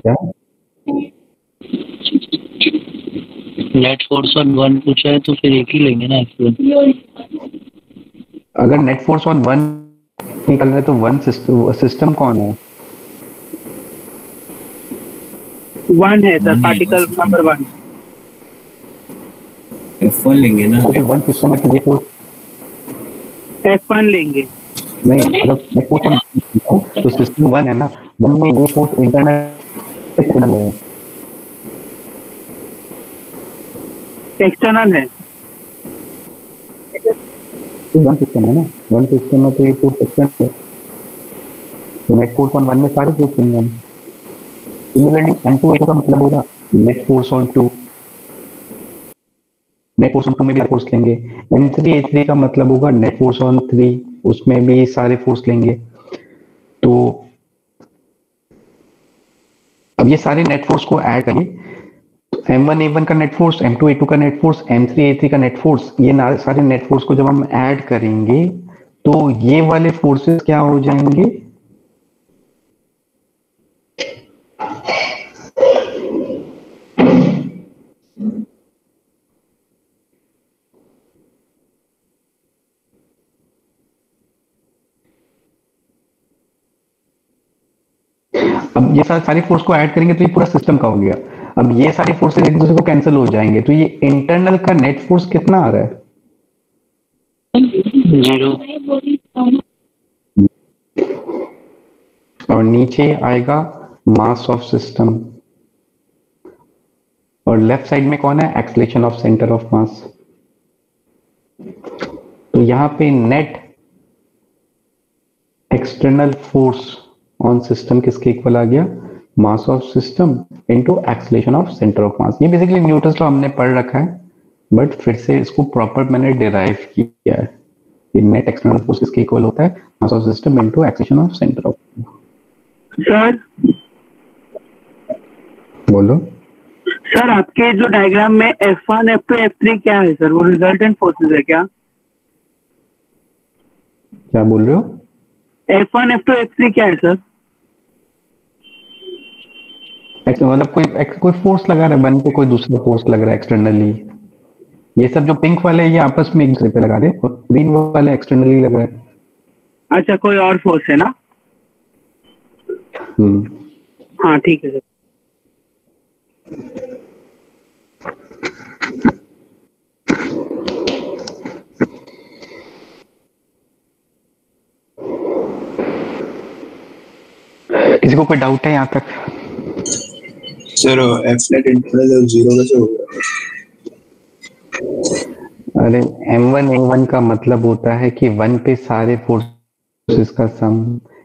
क्या? नेट फोर्स ऑन वन पूछा है तो फिर एक ही लेंगे ना अगर नेट फोर्स ऑन वन निकल रहा है तो वन सिस्टम सिस्टम कौन है? वन है sir particle number one f one लेंगे ना? ओके वन सिस्टम है तो फोर्स एफ़ वन लेंगे। नहीं नेट फोर्स ऑन तो सिस्टम वन है ना। वन में ये फोर्स इंटरनल है। एक्सटर्नल है। वन सिस्टम है ना वन सिस्टम में तो ये एक्सटर्नल है। तो ऑन वन में सारे सिमिलरली एम टू का मतलब होगा on two net force on two में भी फोर्स लेंगे। एम थ्री ए थ्री का मतलब होगा नेट फोर्स ऑन थ्री उसमें भी सारे फोर्स लेंगे। तो अब ये सारे नेट फोर्स को ऐड करिए। तो एम वन ए वन का net force m two a two का net force m three a three का नेट फोर्स ये सारे नेट फोर्स को जब हम ऐड करेंगे तो ये वाले फोर्सेस क्या हो जाएँगे? अब ये सारे फोर्स को ऐड करेंगे तो ये पूरा सिस्टम का हो गया। अब ये सारे फोर्सेस एक दूसरे को कैंसिल हो जाएँगे। तो ये इंटरनल का नेट फोर्स कितना आ रहा है? और नीचे आएगा मास ऑफ़ सिस्टम और लेफ़्ट साइड में कौन है? Acceleration of centre of mass तो यहाँ पे net external force on system किसके इक्वल आ गया? Mass of system into acceleration of centre of mass ये बेसिकली न्यूटन्स लॉ हमने पढ़ रखा है बट फिर से इसको प्रॉपर मैंने डिराइव किया है। कि नेट एक्सटर्नल फोर्स किसके इक्वल होता है mass of system into acceleration of centre of sir बोलो। सर आपके जो डायग्राम में f one f two f three क्या है सर वो रिजल्टेंट फोर्सेस है क्या? क्या बोल रहे हो? F one f two f three क्या है सर मतलब कोई कोई फोर्स लगा रहा है? वन पे कोई दूसरा फोर्स लग रहा है एक्सटर्नली ये सब जो पिंक वाले ये आपस में एक दूसरे पे लगा रहे हैं? और ग्रीन वाले एक्सटर्नली लग रहा है? अच्छा कोई और फोर्स है ना? हम्म। हाँ ठीक है सर। किसी को कोई डाउट है यहाँ तक? Sir f net internal zero कैसे हो गया? अरे एम वन ए वन का मतलब होता है कि वन पे सारे फोर्सेस का sum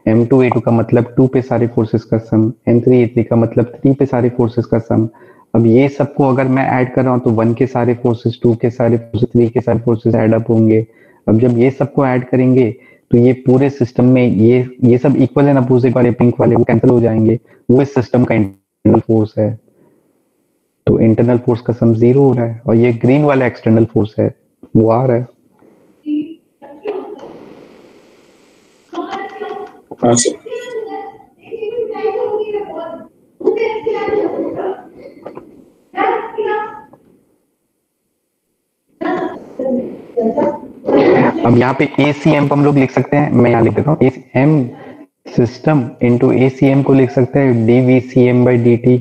m two a two का मतलब टू पे सारे फोर्सेस का sum m three a three का मतलब थ्री पे सारे फोर्सेस का सम अब ये सबको अगर मैं ऐड कर रहा हूँ तो वन के सारे फोर्सेस टू के सारे फोर्सेस थ्री के सारे फोर्सेस ऐड अप होंगे. अब जब ये सबको ऐड करेंगे तो ये पूरे सिस्टम में ये ये सब इक्वल ना अपोजिट वाले पिंक वाले वो कैंसिल हो जाएँगे. वो इस सिस्टम का इंटरनल फोर्स है तो इंटरनल फोर्स का सम ज़ीरो हो रहा है और ये ग्रीन वाला एक्सटर्नल फोर्स है वो आ रहा है। हाँ अब यहाँ पे ए सी एम हम लोग लिख सकते हैं मैं यहाँ लिख देता हूँ। A c m system into a c m को लिख सकते हैं d v c m by d t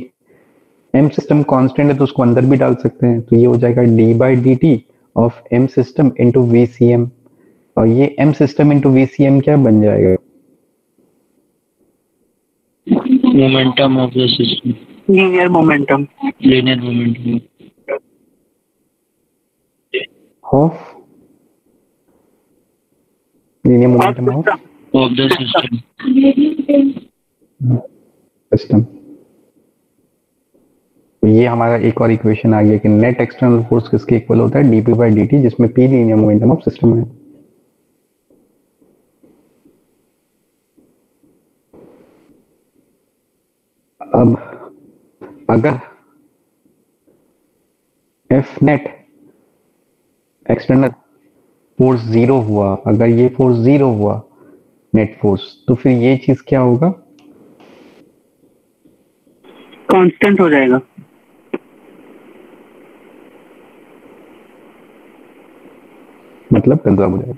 m system constant है तो उसको अंदर भी डाल सकते हैं तो ये हो जाएगा d by d t of m system into v c m और ये m system into v c m क्या बन जाएगा? Momentum of the system linear momentum linear momentum of linear momentum of of the system system ये हमारा एक और equation आ गया कि नेट एक्सटर्नल फोर्स किसके इक्वल होता है? डीपी बाई डी जिसमें p linear momentum of system है। अब अगर f net external force zero हुआ अगर ये फोर्स ज़ीरो हुआ नेट फोर्स। तो फिर ये चीज़ क्या होगा? कांस्टेंट हो जाएगा। मतलब कंजर्व हो जाएगा।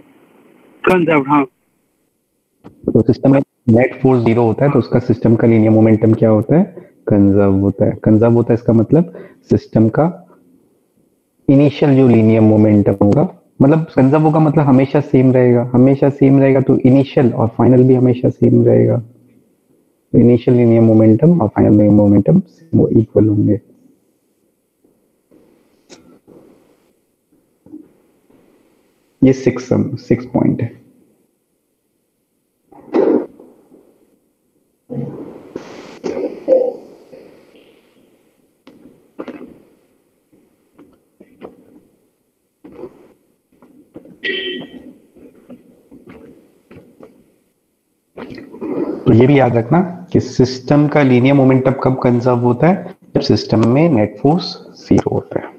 कंजर्व हाँ। तो सिस्टम में नेट फोर्स ज़ीरो होता है तो उसका सिस्टम का लीनियर मोमेंटम क्या होता है? कंजर्व होता है। कंजर्व होता है इसका मतलब सिस्टम का इनिशियल जो लीनियर मोमेंटम होगा मतलब कंजर्वो का मतलब हमेशा सेम रहेगा। हमेशा सेम रहेगा तो इनिशियल और फाइनल भी हमेशा सेम रहेगा। तो इनिशियल लीनियर मोमेंटम और फाइनल लीनियर मोमेंटम वो इक्वल होंगे। ये सिक्स सिक्स पॉइंट है। ये भी याद रखना कि सिस्टम का लीनियर मोमेंटम कब कंजर्व होता है? जब सिस्टम में नेट फोर्स ज़ीरो होता है।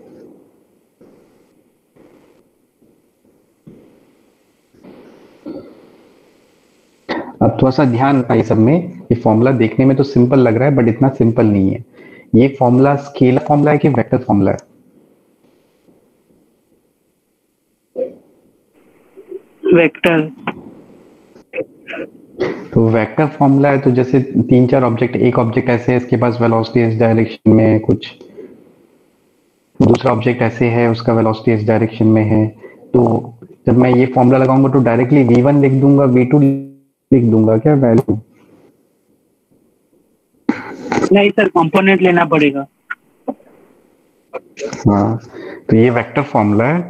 अब थोड़ा सा ध्यान रखा सब में ये फॉर्मूला देखने में तो सिंपल लग रहा है बट इतना सिंपल नहीं है। ये फॉर्मूला स्केलर फॉर्मूला है कि वेक्टर फॉर्मूला है? वेक्टर वेक्टर फॉर्मूला है तो जैसे तीन चार ऑब्जेक्ट एक ऑब्जेक्ट ऐसे है इसके पास वेलोसिटी इस डायरेक्शन में है कुछ। दूसरा ऑब्जेक्ट ऐसे है उसका वेलोसिटी इस डायरेक्शन में है। तो जब मैं ये फॉर्मूला लगाऊँगा तो डायरेक्टली v1 लिख दूँगा v2 लिख दूँगा क्या वैल्यू नहीं सर कंपोनेंट लेना पड़ेगा। हाँ तो ये वेक्टर फॉर्मूला है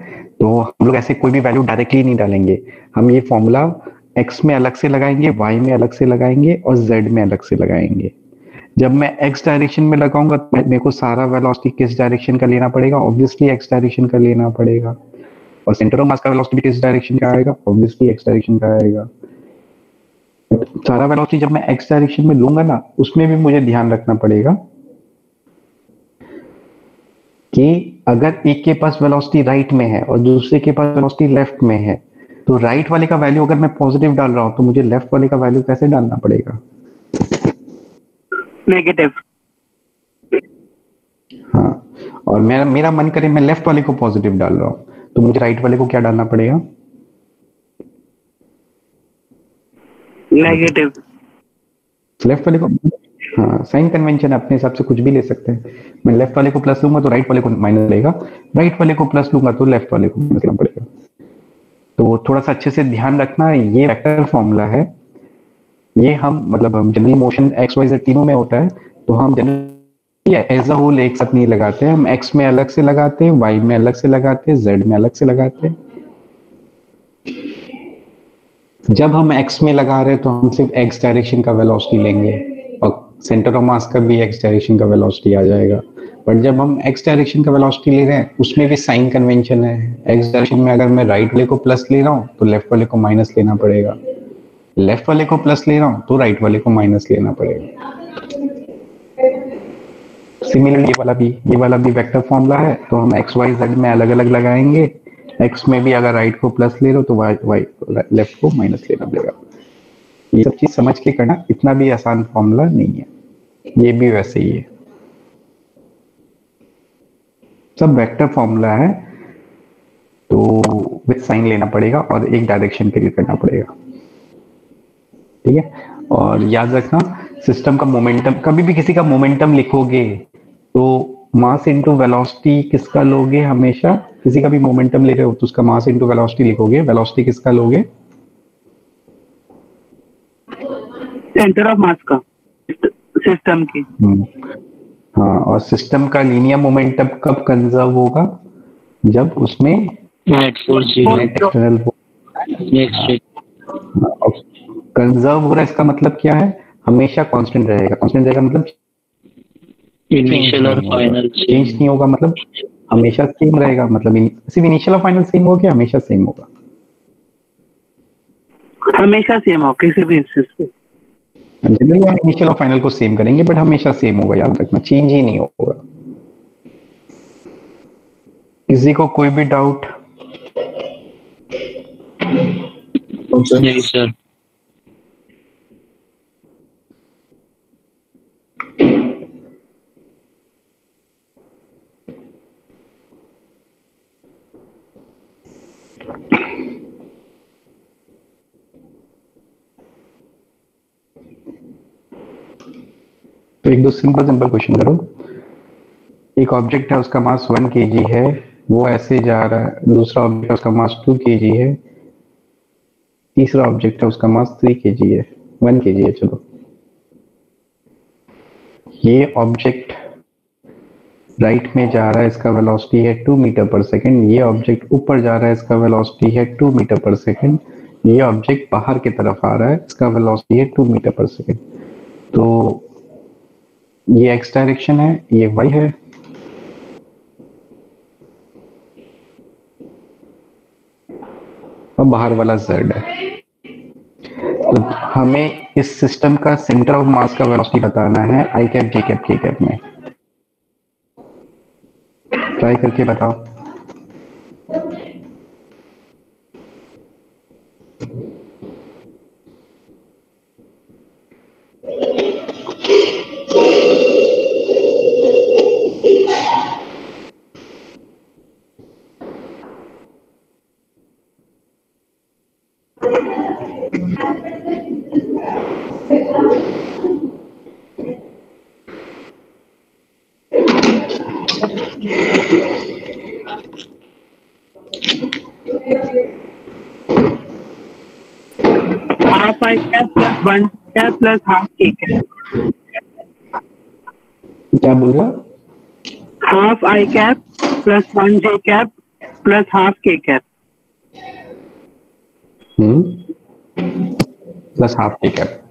तो हम लोग ऐसे कोई भी वैल्यू डायरेक्टली नहीं डालेंगे। हम ये फॉर्मूला x में अलग से लगाएँगे, y में अलग से लगाएँगे और z में अलग से लगाएँगे। जब मैं x डायरेक्शन में लगाऊँगा तो मेरे को सारा वेलोसिटी किस डायरेक्शन का लेना पड़ेगा? ऑब्वियसली x डायरेक्शन का लेना पड़ेगा। और सेंटर ऑफ़ मास का वेलोसिटी किस डायरेक्शन का आएगा? ऑब्वियसली x डायरेक्शन का आएगा। सारा वेलोसिटी जब मैं x डायरेक्शन में लूँगा ना, उसमें भी मुझे ध्यान रखना पड़ेगा कि अगर एक के पास वेलोसिटी राइट में है और दूसरे के पास वेलोसिटी लेफ़्ट में है तो राइट right वाले का वैल्यू अगर मैं पॉजिटिव डाल रहा हूँ तो मुझे लेफ़्ट वाले का वैल्यू कैसे डालना पड़ेगा? नेगेटिव हाँ और मेरा मेरा मन करे मैं लेफ़्ट वाले को पॉजिटिव डाल रहा हूँ तो मुझे राइट वाले को क्या डालना पड़ेगा? नेगेटिव लेफ़्ट वाले को हाँ साइन कन्वेंशन अपने हिसाब से कुछ भी ले सकते हैं। मैं लेफ़्ट वाले को प्लस लूँगा तो राइट वाले को माइनस लेगा राइट वाले को प्लस लूँगा तो लेफ़्ट वाले को माइनस पड़ेगा। थोड़ा सा अच्छे से ध्यान रखना ये वेक्टर फॉर्मूला है। ये हम मतलब हम general motion x y z तीनों में होता है तो हम जनरल एज अ होल एक साथ नहीं लगाते हम एक्स में अलग से लगाते हैं वाई में अलग से लगाते हैं जेड में अलग से लगाते हैं। जब हम एक्स में लगा रहे हैं तो हम सिर्फ़ एक्स डायरेक्शन का वेलोसिटी लेंगे और सेंटर ऑफ़ मास का भी एक्स डायरेक्शन का वेलोसिटी आ जाएगा। बट जब हम एक्स डायरेक्शन का वेलोसिटी ले रहे हैं, उसमें भी साइन कन्वेंशन है। एक्स डायरेक्शन में अगर मैं राइट वाले को प्लस ले रहा हूँ तो लेफ़्ट वाले को माइनस लेना पड़ेगा। लेफ़्ट वाले को प्लस ले रहा हूँ तो राइट वाले को माइनस लेना पड़ेगा। सिमिलरली ये वाला भी, ये वाला भी वेक्टर फॉर्मूला है तो हम एक्स वाई जेड में अलग अलग लगाएँगे। एक्स में भी अगर राइट को प्लस ले रहे हो तो वाई वाई लेफ़्ट को माइनस लेना पड़ेगा। ये सब चीज़ समझ के करना इतना भी आसान फॉर्मूला नहीं है। ये भी वैसे ही है। सब वेक्टर फॉर्मूला है तो विथ साइन लेना पड़ेगा और एक डायरेक्शन के लिए करना पड़ेगा। ठीक है? और याद रखना सिस्टम का मोमेंटम कभी भी किसी का मोमेंटम लिखोगे तो मास इनटू वेलोसिटी किसका लोगे हमेशा? किसी का भी मोमेंटम ले रहे हो तो उसका मास इनटू वेलोसिटी लिखोगे। वेलोसिटी किसका लोगे? सेंटर ऑफ़ मास का सिस्टम की। हम्म, हाँ और सिस्टम का लीनियर मोमेंटम कब कंजर्व होगा? जब उसमें नेट फोर्स कंजर्व हो। रहा है इसका मतलब क्या है? हमेशा कांस्टेंट रहेगा। कांस्टेंट रहेगा मतलब इनिशियल और फाइनल चेंज नहीं होगा मतलब हमेशा सेम रहेगा। मतलब सिर्फ़ इनिशियल और फाइनल सेम हो गया हमेशा सेम होगा? हमेशा सेम होगा किसी भी इंस्टेंस पे। जनरली हम इनिशियल और फाइनल को सेम करेंगे बट हमेशा सेम होगा याद रखना। चेंज ही नहीं होगा। किसी को कोई भी डाउट नहीं सर तो एक दो सिंपल सिंपल क्वेश्चन करो। एक ऑब्जेक्ट है, उसका मास वन के है, वो ऐसे जा रहा है, दूसरा ऑब्जेक्ट है, उसका मास टू के है, तीसरा ऑब्जेक्ट है, उसका मास थ्री के है वन के है, चलो। ये ऑब्जेक्ट राइट में जा रहा है, इसका वेलोसिटी है टू मीटर पर सेकंड ये ऑब्जेक्ट ऊपर जा रहा है, इसका वेलोसिटी है टू मीटर पर सेकंड ये ऑब्जेक्ट बाहर की तरफ़ आ रहा है, इसका वेलोसिटी है टू मीटर पर सेकंड तो ये एक्स डायरेक्शन है, ये वाई है। और बाहर वाला जेड है। तो हमें इस सिस्टम का सेंटर ऑफ़ मास का वेलोसिटी बताना है i cap j cap k cap में। ट्राई करके बताओ half i cap plus one plus half k cap क्या बोल रहा half i cap plus one j cap plus half k cap hmm. Plus half k cap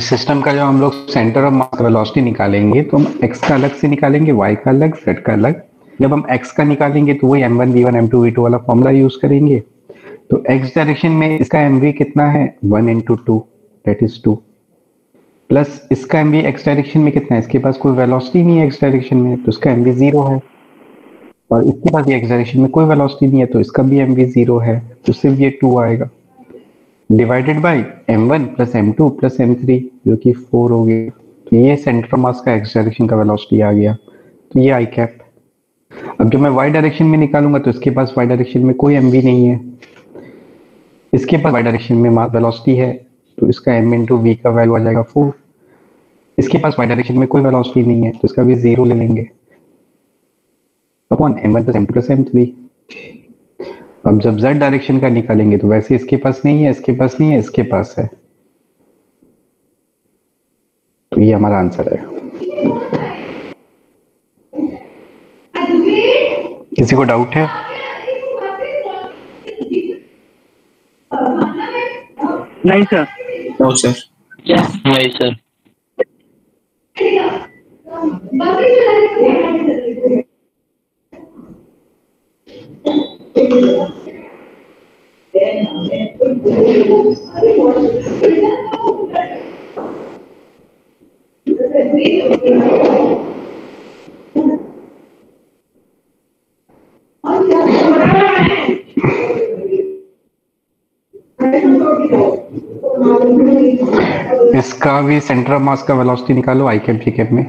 इस system का जो हम लोग सेंटर ऑफ़ मास वेलोसिटी निकालेंगे तो हम एक्स का अलग से निकालेंगे वाई का अलग जेड का अलग। जब हम एक्स का निकालेंगे तो वही m one v one m two v two वाला फॉर्मूला यूज़ करेंगे। तो एक्स डायरेक्शन में इसका वी कितना है? One into two that is two plus इसका वी एक्स डायरेक्शन में कितना है? इसके पास कोई वेलोसिटी नहीं है एक्स डायरेक्शन में तो इसका एम वी ज़ीरो है। और इसके पास एक्स डायरेक्शन में कोई वेलोसिटी नहीं है तो इसका भी एम वी ज़ीरो है तो सिर्फ़ ये टू आएगा। Divided by m one plus m two plus m three जो कि फोर हो गया। तो ये सेंटर मास का एक्स डायरेक्शन का वेलोसिटी आ गया। तो ये आई कैप अब जब मैं वाई डायरेक्शन में निकालूँगा तो इसके पास वाई डायरेक्शन में कोई एम नहीं है। इसके पास वाई डायरेक्शन में मास वेलोसिटी है तो इसका एम इंटू वी का वैल्यू आ जाएगा फोर इसके पास वाई डायरेक्शन में कोई वेलोसिटी नहीं है तो इसका भी ज़ीरो ले लेंगे। Upon m one plus m two plus m three अब जब z डायरेक्शन का निकालेंगे तो वैसे इसके पास नहीं है इसके पास नहीं है इसके पास है। तो ये हमारा आंसर है। किसी को डाउट है? नहीं सर नो सर नहीं सर इसका भी सेंटर मास का वेलोसिटी निकालो आई कैप जी कैप में।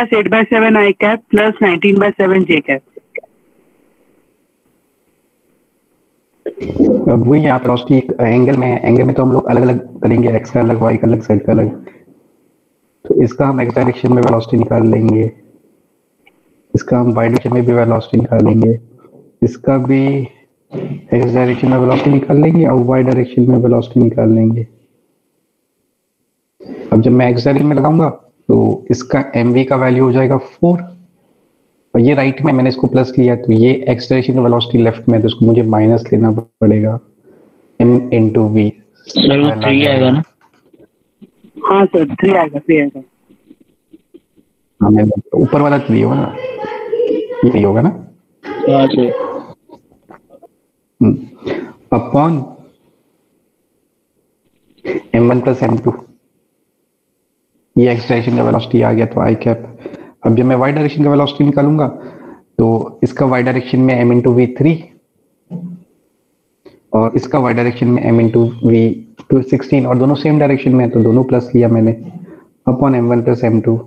Minus eight by seven i cap plus nineteen by seven j cap वही यहाँ वेलोसिटी एंगल में एंगल में तो हम लोग अलग अलग करेंगे एक्स का अलग वाई का अलग जेड का अलग। तो इसका हम एक्स डायरेक्शन में वेलोसिटी निकाल लेंगे। इसका हम वाई डायरेक्शन में भी वेलोसिटी निकाल लेंगे। इसका भी एक्स डायरेक्शन में वेलोसिटी निकाल लेंगे और वाई डायरेक्शन में वेलोसिटी निकाल लेंगे। अब जब मैं एक्स डायरेक्शन में लगाऊँगा तो इसका एम का वैल्यू हो जाएगा फोर और ये राइट में मैंने इसको प्लस लिया तो ये एक्स डायरेक्शन में वेलोसिटी लेफ़्ट में तो इसको मुझे माइनस लेना पड़ेगा M into we three आएगा ना? हाँ सर थ्री आएगा थ्री आएगा। हाँ ऊपर वाला थ्री होगा ना? ये थ्री होगा ना? Upon M one plus M two ये एक्स डायरेक्शन का वेलोसिटी आ गया तो आई कैप अब जब मैं वाई डायरेक्शन का वेलोसिटी निकालूँगा तो इसका वाई डायरेक्शन में एम इंटू वी थ्री और इसका वाई डायरेक्शन में m into v two sixteen और दोनों सेम डायरेक्शन में है तो दोनों प्लस लिया मैंने। Upon m one plus m two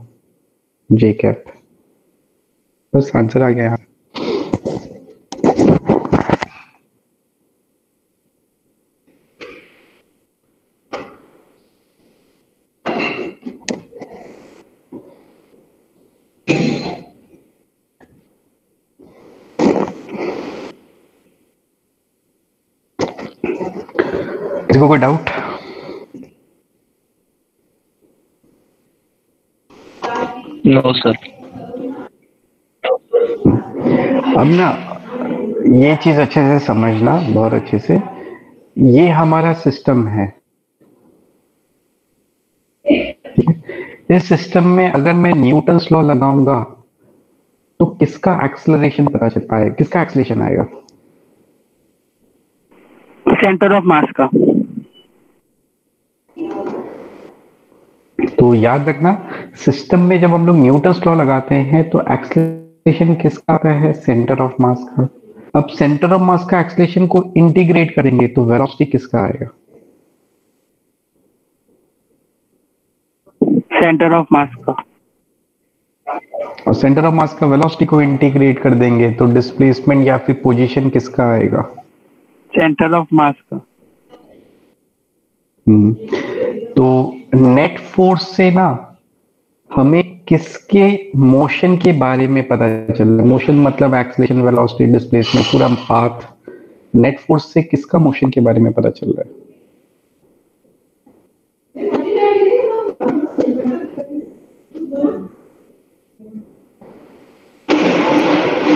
j cap बस आंसर आ गया यहाँ किसी को कोई डाउट नो सर। अब ना ये चीज़ अच्छे से समझना बहुत अच्छे से। ये हमारा सिस्टम है। इस सिस्टम में अगर मैं न्यूटन लॉ लगाऊँगा तो किसका एक्सलरेशन पता चल पाएगा किसका एक्सलेशन आएगा? सेंटर ऑफ़ मास का। तो याद रखना सिस्टम में जब हम लोग न्यूटन लॉ लगाते हैं तो एक्सलेशन किसका आता है? सेंटर ऑफ़ मास का। अब सेंटर ऑफ़ मास का एक्सलेशन को इंटीग्रेट करेंगे तो वेलोसिटी किसका आएगा? सेंटर ऑफ़ मास का। और सेंटर ऑफ़ मास का वेलोसिटी को इंटीग्रेट कर देंगे तो डिस्प्लेसमेंट या फिर पोजीशन किसका आएगा? सेंटर ऑफ़ मास का। हम्म, तो नेट फोर्स से ना हमें किसके मोशन के बारे में पता चल? रहा है मोशन मतलब एक्सलेशन वेलोसिटी डिस्प्लेसमेंट पूरा पाथ नेट फोर्स से किसका मोशन के बारे में पता चल रहा है?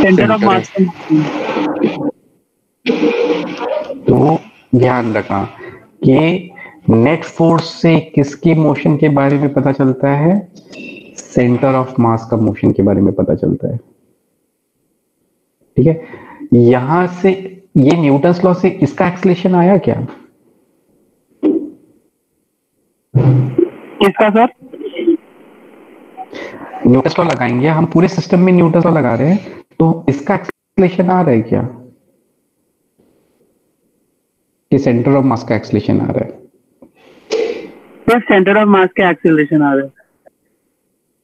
सेंटर ऑफ़ मास तो ध्यान रखना कि नेट फोर्स से किसके मोशन के बारे में पता चलता है? सेंटर ऑफ़ मास का मोशन के बारे में पता चलता है। ठीक है? यहाँ से ये न्यूटन्स लॉ से इसका एक्सलेशन आया क्या? किसका सर? न्यूटन्स लॉ लगाएँगे। हम पूरे सिस्टम में न्यूटन्स लॉ लगा रहे हैं तो इसका एक्सलेशन आ रहा है क्या? कि सेंटर ऑफ़ मास का एक्सलेशन आ रहा है। सर सेंटर ऑफ़ मास का एक्सेलरेशन आ रहा है।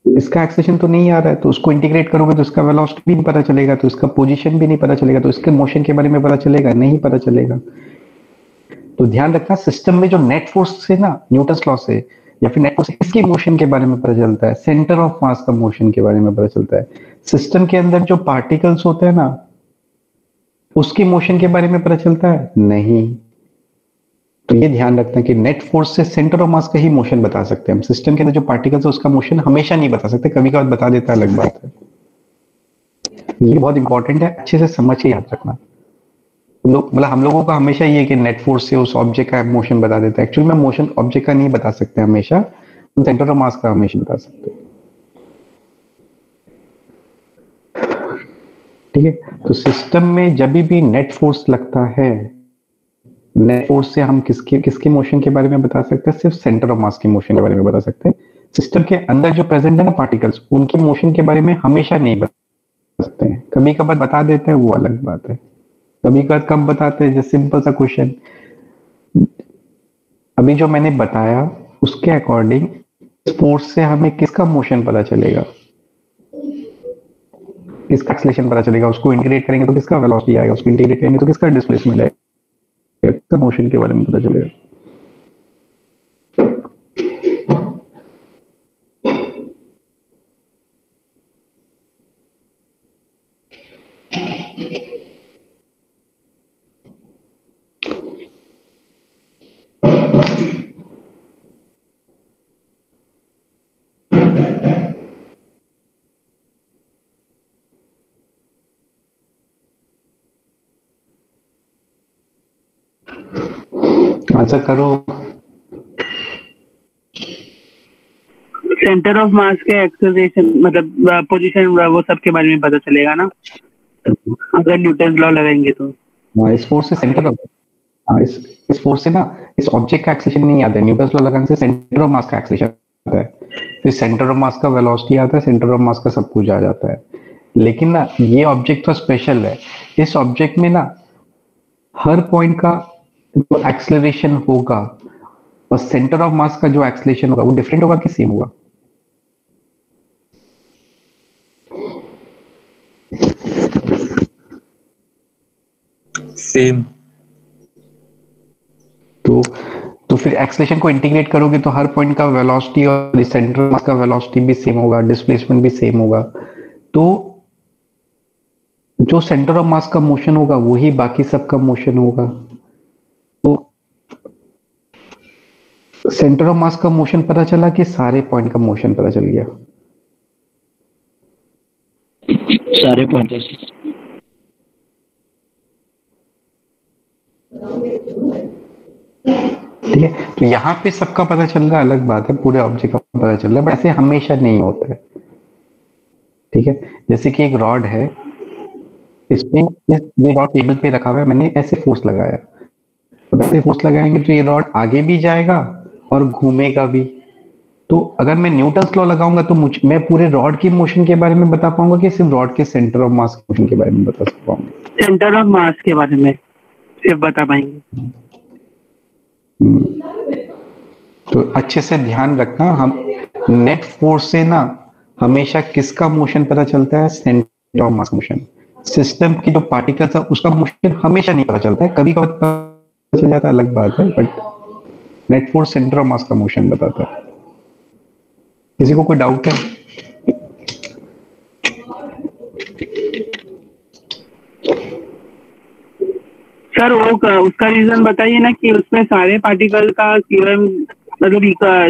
इसका एक्सेशन तो नहीं आ रहा है तो उसको इंटीग्रेट करोगे तो इसका वेलोसिटी भी नहीं पता चलेगा तो इसका पोजीशन भी नहीं पता चलेगा तो इसके मोशन के बारे में पता चलेगा, नहीं पता चलेगा। तो ध्यान रखना सिस्टम में जो नेट फोर्स से ना न्यूटन लॉ से, या फिर नेट फोर्स से किसके मोशन के बारे में पता चलता है? सेंटर ऑफ़ मास का मोशन के बारे में पता चलता है। सिस्टम के अंदर जो पार्टिकल्स होते हैं ना, उसके मोशन के बारे में पता चलता है? नहीं। तो ये ध्यान रखना कि नेट फोर्स से सेंटर ऑफ़ मास का ही मोशन बता सकते हैं। हम सिस्टम के अंदर जो पार्टिकल्स है, उसका मोशन हमेशा नहीं बता सकते। कभी कभी बता देता है, अलग बात है। ये बहुत इंपॉर्टेंट है, अच्छे से समझ के याद रखना। मतलब हम लोगों का हमेशा ये कि नेट फोर्स से उस ऑब्जेक्ट का मोशन बता देता है। एक्चुअली में मोशन ऑब्जेक्ट का नहीं बता सकते हमेशा, हम सेंटर ऑफ़ मास का हमेशा बता सकते ठीक है? तो सिस्टम में जब भी नेट फोर्स लगता है नेट फोर्स से हम किसके किसके मोशन के बारे में बता सकते हैं? सिर्फ़ सेंटर ऑफ़ मास के मोशन के बारे में बता सकते हैं। सिस्टम के अंदर जो प्रेजेंट है ना पार्टिकल्स उनके मोशन के बारे में हमेशा नहीं बता सकते हैं। कभी कभार बता देते हैं, वो अलग बात है। कभी कभार कब बताते हैं, जैसे सिंपल सा क्वेश्चन अभी जो मैंने बताया, उसके अकॉर्डिंग फोर्स से हमें किसका मोशन पता चलेगा? किसका एक्सलेशन पता चलेगा? उसको इंटीग्रेट करेंगे तो किसका वेलोसिटी आएगा? उसको इंटीग्रेट करेंगे तो किसका डिस्प्लेसमेंट आएगा? किसका मोशन के बारे में पता चलेगा। आंसर करो। सेंटर ऑफ़ मास के एक्सेलरेशन मतलब पोजीशन वो सब के बारे में पता चलेगा ना? अगर न्यूटन लॉ लगाएँगे तो। हाँ, इस फोर्स से सेंटर ऑफ़ हाँ, इस इस फोर्स से ना इस ऑब्जेक्ट का एक्सेलेशन नहीं आता है। न्यूटन लॉ लगाने से सेंटर ऑफ़ मास का एक्सेलेशन आता है। फिर सेंटर ऑफ़ मास का वेलोसिटी आता है सेंटर ऑफ़ मास का सब कुछ आ जाता है। लेकिन ना ये ऑब्जेक्ट तो स्पेशल है। इस ऑब्जेक्ट में ना हर पॉइंट का जो एक्सेलरेशन होगा और सेंटर ऑफ़ मास का जो एक्सलेशन होगा वो डिफरेंट होगा कि सेम होगा? सेम तो तो फिर एक्सलेशन को इंटीग्रेट करोगे तो हर पॉइंट का वेलोसिटी और सेंटर मास का वेलोसिटी भी सेम होगा डिस्प्लेसमेंट भी सेम होगा। तो जो सेंटर ऑफ़ मास का मोशन होगा वही बाकी सबका मोशन होगा तो सेंटर ऑफ़ मास का मोशन पता चला कि सारे पॉइंट का मोशन पता चल गया? सारे पॉइंट ठीक है? तो यहाँ पे सबका पता चल रहा है अलग बात है पूरे ऑब्जेक्ट का पता चल रहा है बट ऐसे हमेशा नहीं होता है। ठीक है? जैसे कि एक रॉड है इसमें ये रॉड टेबल पे रखा हुआ है मैंने ऐसे फोर्स लगाया। तो ऐसे फोर्स लगाएँगे तो ये रॉड आगे भी जाएगा और घूमेगा भी। तो अगर मैं न्यूटन लॉ लगाऊँगा तो मुझ मैं पूरे रॉड की मोशन के बारे में बता पाऊँगा कि सिर्फ़ रॉड के सेंटर ऑफ़ मास की मोशन के बारे में बता पाऊँगा? सेंटर ऑफ़ मास के बारे में सिर्फ़ बता पाएँगे। तो अच्छे से ध्यान रखना हम नेट फोर्स से ना हमेशा किसका मोशन पता चलता है? Centre of mass motion. System की जो पार्टिकल्स है उसका मोशन हमेशा नहीं पता चलता है। कभी कभी पता चल जाता है अलग बात है but net force centre of mass का मोशन बताता है। किसी को कोई डाउट है? सर वो क- उसका रीजन बताइए ना कि उसमें सारे पार्टिकल का सीएम मतलब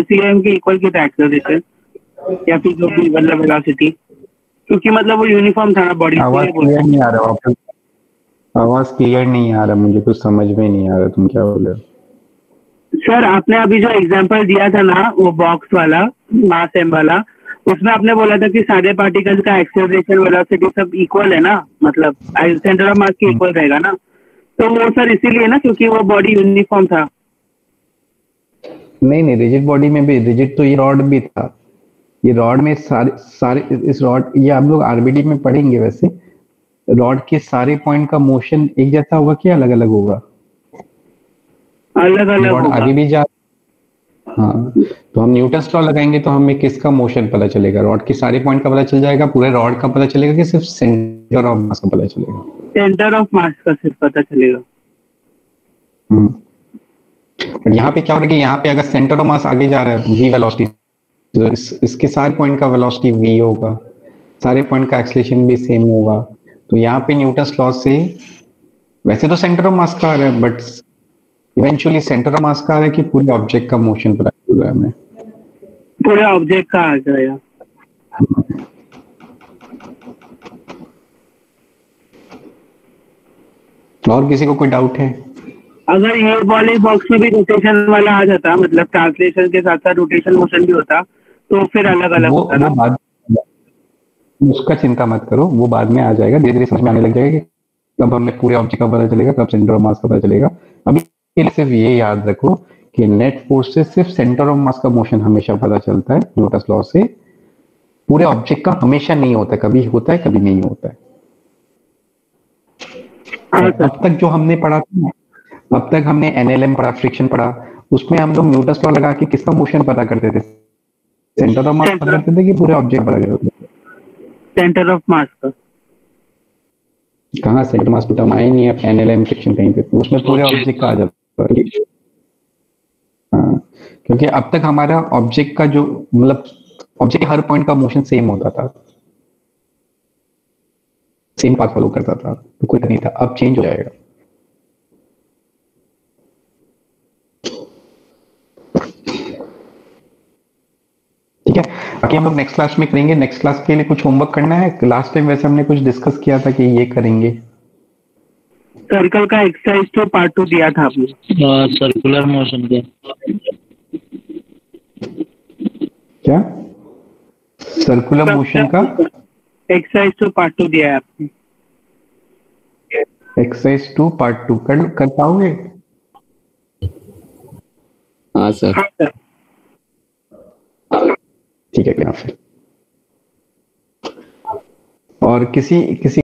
सीएम के इक्वल की था एक्सेलरेशन या फिर जो भी मतलब वेलोसिटी क्योंकि मतलब वो यूनिफॉर्म था ना बॉडी आवाज़ क्लियर नहीं आ रहा आवाज़ क्लियर नहीं आ रहा मुझे कुछ समझ में नहीं आ रहा तुम क्या बोल रहे हो? सर आपने अभी जो एग्जांपल दिया था ना वो बॉक्स वाला मास एम वाला उसमें आपने बोला था कि सारे पार्टिकल्स का एक्सेलरेशन वेलोसिटी सब इक्वल है ना? मतलब सेंटर ऑफ़ मास के इक्वल रहेगा ना? तो वो सर इसीलिए ना क्योंकि वो बॉडी यूनिफॉर्म था। नहीं नहीं रिजिड बॉडी में भी रिजिड तो ये रॉड भी था। ये रॉड में सारे सारे इस रॉड ये आप लोग आरबीडी में पढ़ेंगे वैसे। रॉड के सारे पॉइंट का मोशन एक जैसा होगा कि अलग अलग होगा? अलग अलग आगे भी जा हाँ तो हम न्यूटन लॉ लगाएँगे तो हमें किसका मोशन पता चलेगा? रॉड के सारे पॉइंट का पता चल जाएगा पूरे रॉड का पता चलेगा कि सिर्फ़ सेंटर ऑफ़ मास का पता चलेगा? सेंटर ऑफ़ मास का सिर्फ़ पता चलेगा। हम्म। बट यहाँ पे क्या हो रहा है कि यहाँ पे अगर सेंटर ऑफ़ मास आगे जा रहा है v वेलोसिटी तो इस, इसके सारे पॉइंट का वेलोसिटी v होगा। सारे पॉइंट का एक्सलेशन भी सेम होगा। तो यहाँ पे न्यूटन लॉ से वैसे तो सेंटर ऑफ़ मास का आ रहा है but eventually centre of mass का आ रहा है कि पूरे ऑब्जेक्ट का मोशन पता चल रहा है हमें? पूरे ऑब्जेक्ट का आ जाएगा और किसी को कोई डाउट है? अगर ये वाले बॉक्स में भी रोटेशन वाला आ जाता मतलब ट्रांसलेशन के साथ साथ रोटेशन मोशन भी होता तो फिर अलग अलग वो होता वो ना बाद उसका चिंता मत करो वो बाद में आ जाएगा धीरे धीरे समझ में आने लग जाएगा कि कब हमें पूरे ऑब्जेक्ट का पता चलेगा कब सेंटर ऑफ़ मास का पता चलेगा। अभी के लिए सिर्फ़ ये याद रखो कि नेट फोर्स से सिर्फ़ सेंटर ऑफ़ मास का मोशन हमेशा पता चलता है न्यूटन लॉ से। पूरे ऑब्जेक्ट का हमेशा नहीं होता है कभी होता है कभी नहीं होता है। हाँ अब तक जो हमने पढ़ा था ना, अब तक हमने एनएलएम पढ़ा फ्रिक्शन पढ़ा उसमें हम लोग न्यूटन लॉ लगा के किसका मोशन पता करते थे? सेंटर ऑफ़ मास पता करते थे कि पूरे ऑब्जेक्ट पता करते थे? सेंटर ऑफ़ मास का। कहाँ सेंटर मास पे टर्म आए नहीं है एनएलएम फ्रिक्शन कहीं पे उसमें पूरे ऑब्जेक्ट का आ जाता। है, क्योंकि अब तक हमारा ऑब्जेक्ट का जो मतलब ऑब्जेक्ट हर पॉइंट का मोशन सेम होता था। सेम पाथ फॉलो करता था तो कोई नहीं था। अब चेंज हो जाएगा। ठीक है? बाकी हम लोग नेक्स्ट क्लास में करेंगे। नेक्स्ट क्लास के लिए कुछ होमवर्क करना है। लास्ट टाइम वैसे हमने कुछ डिस्कस किया था कि ये करेंगे। सर्कल का एक्सरसाइज तो पार्ट टू दिया था आपने। सर्कुलर मोशन के क्या? सर्कुलर मोशन का? एक्सरसाइज तो पार्ट टू दिया है आपने। एक्सरसाइज टू पार्ट टू कर कर पाओगे? हाँ सर हाँ सर ठीक है क्या फिर? और किसी किसी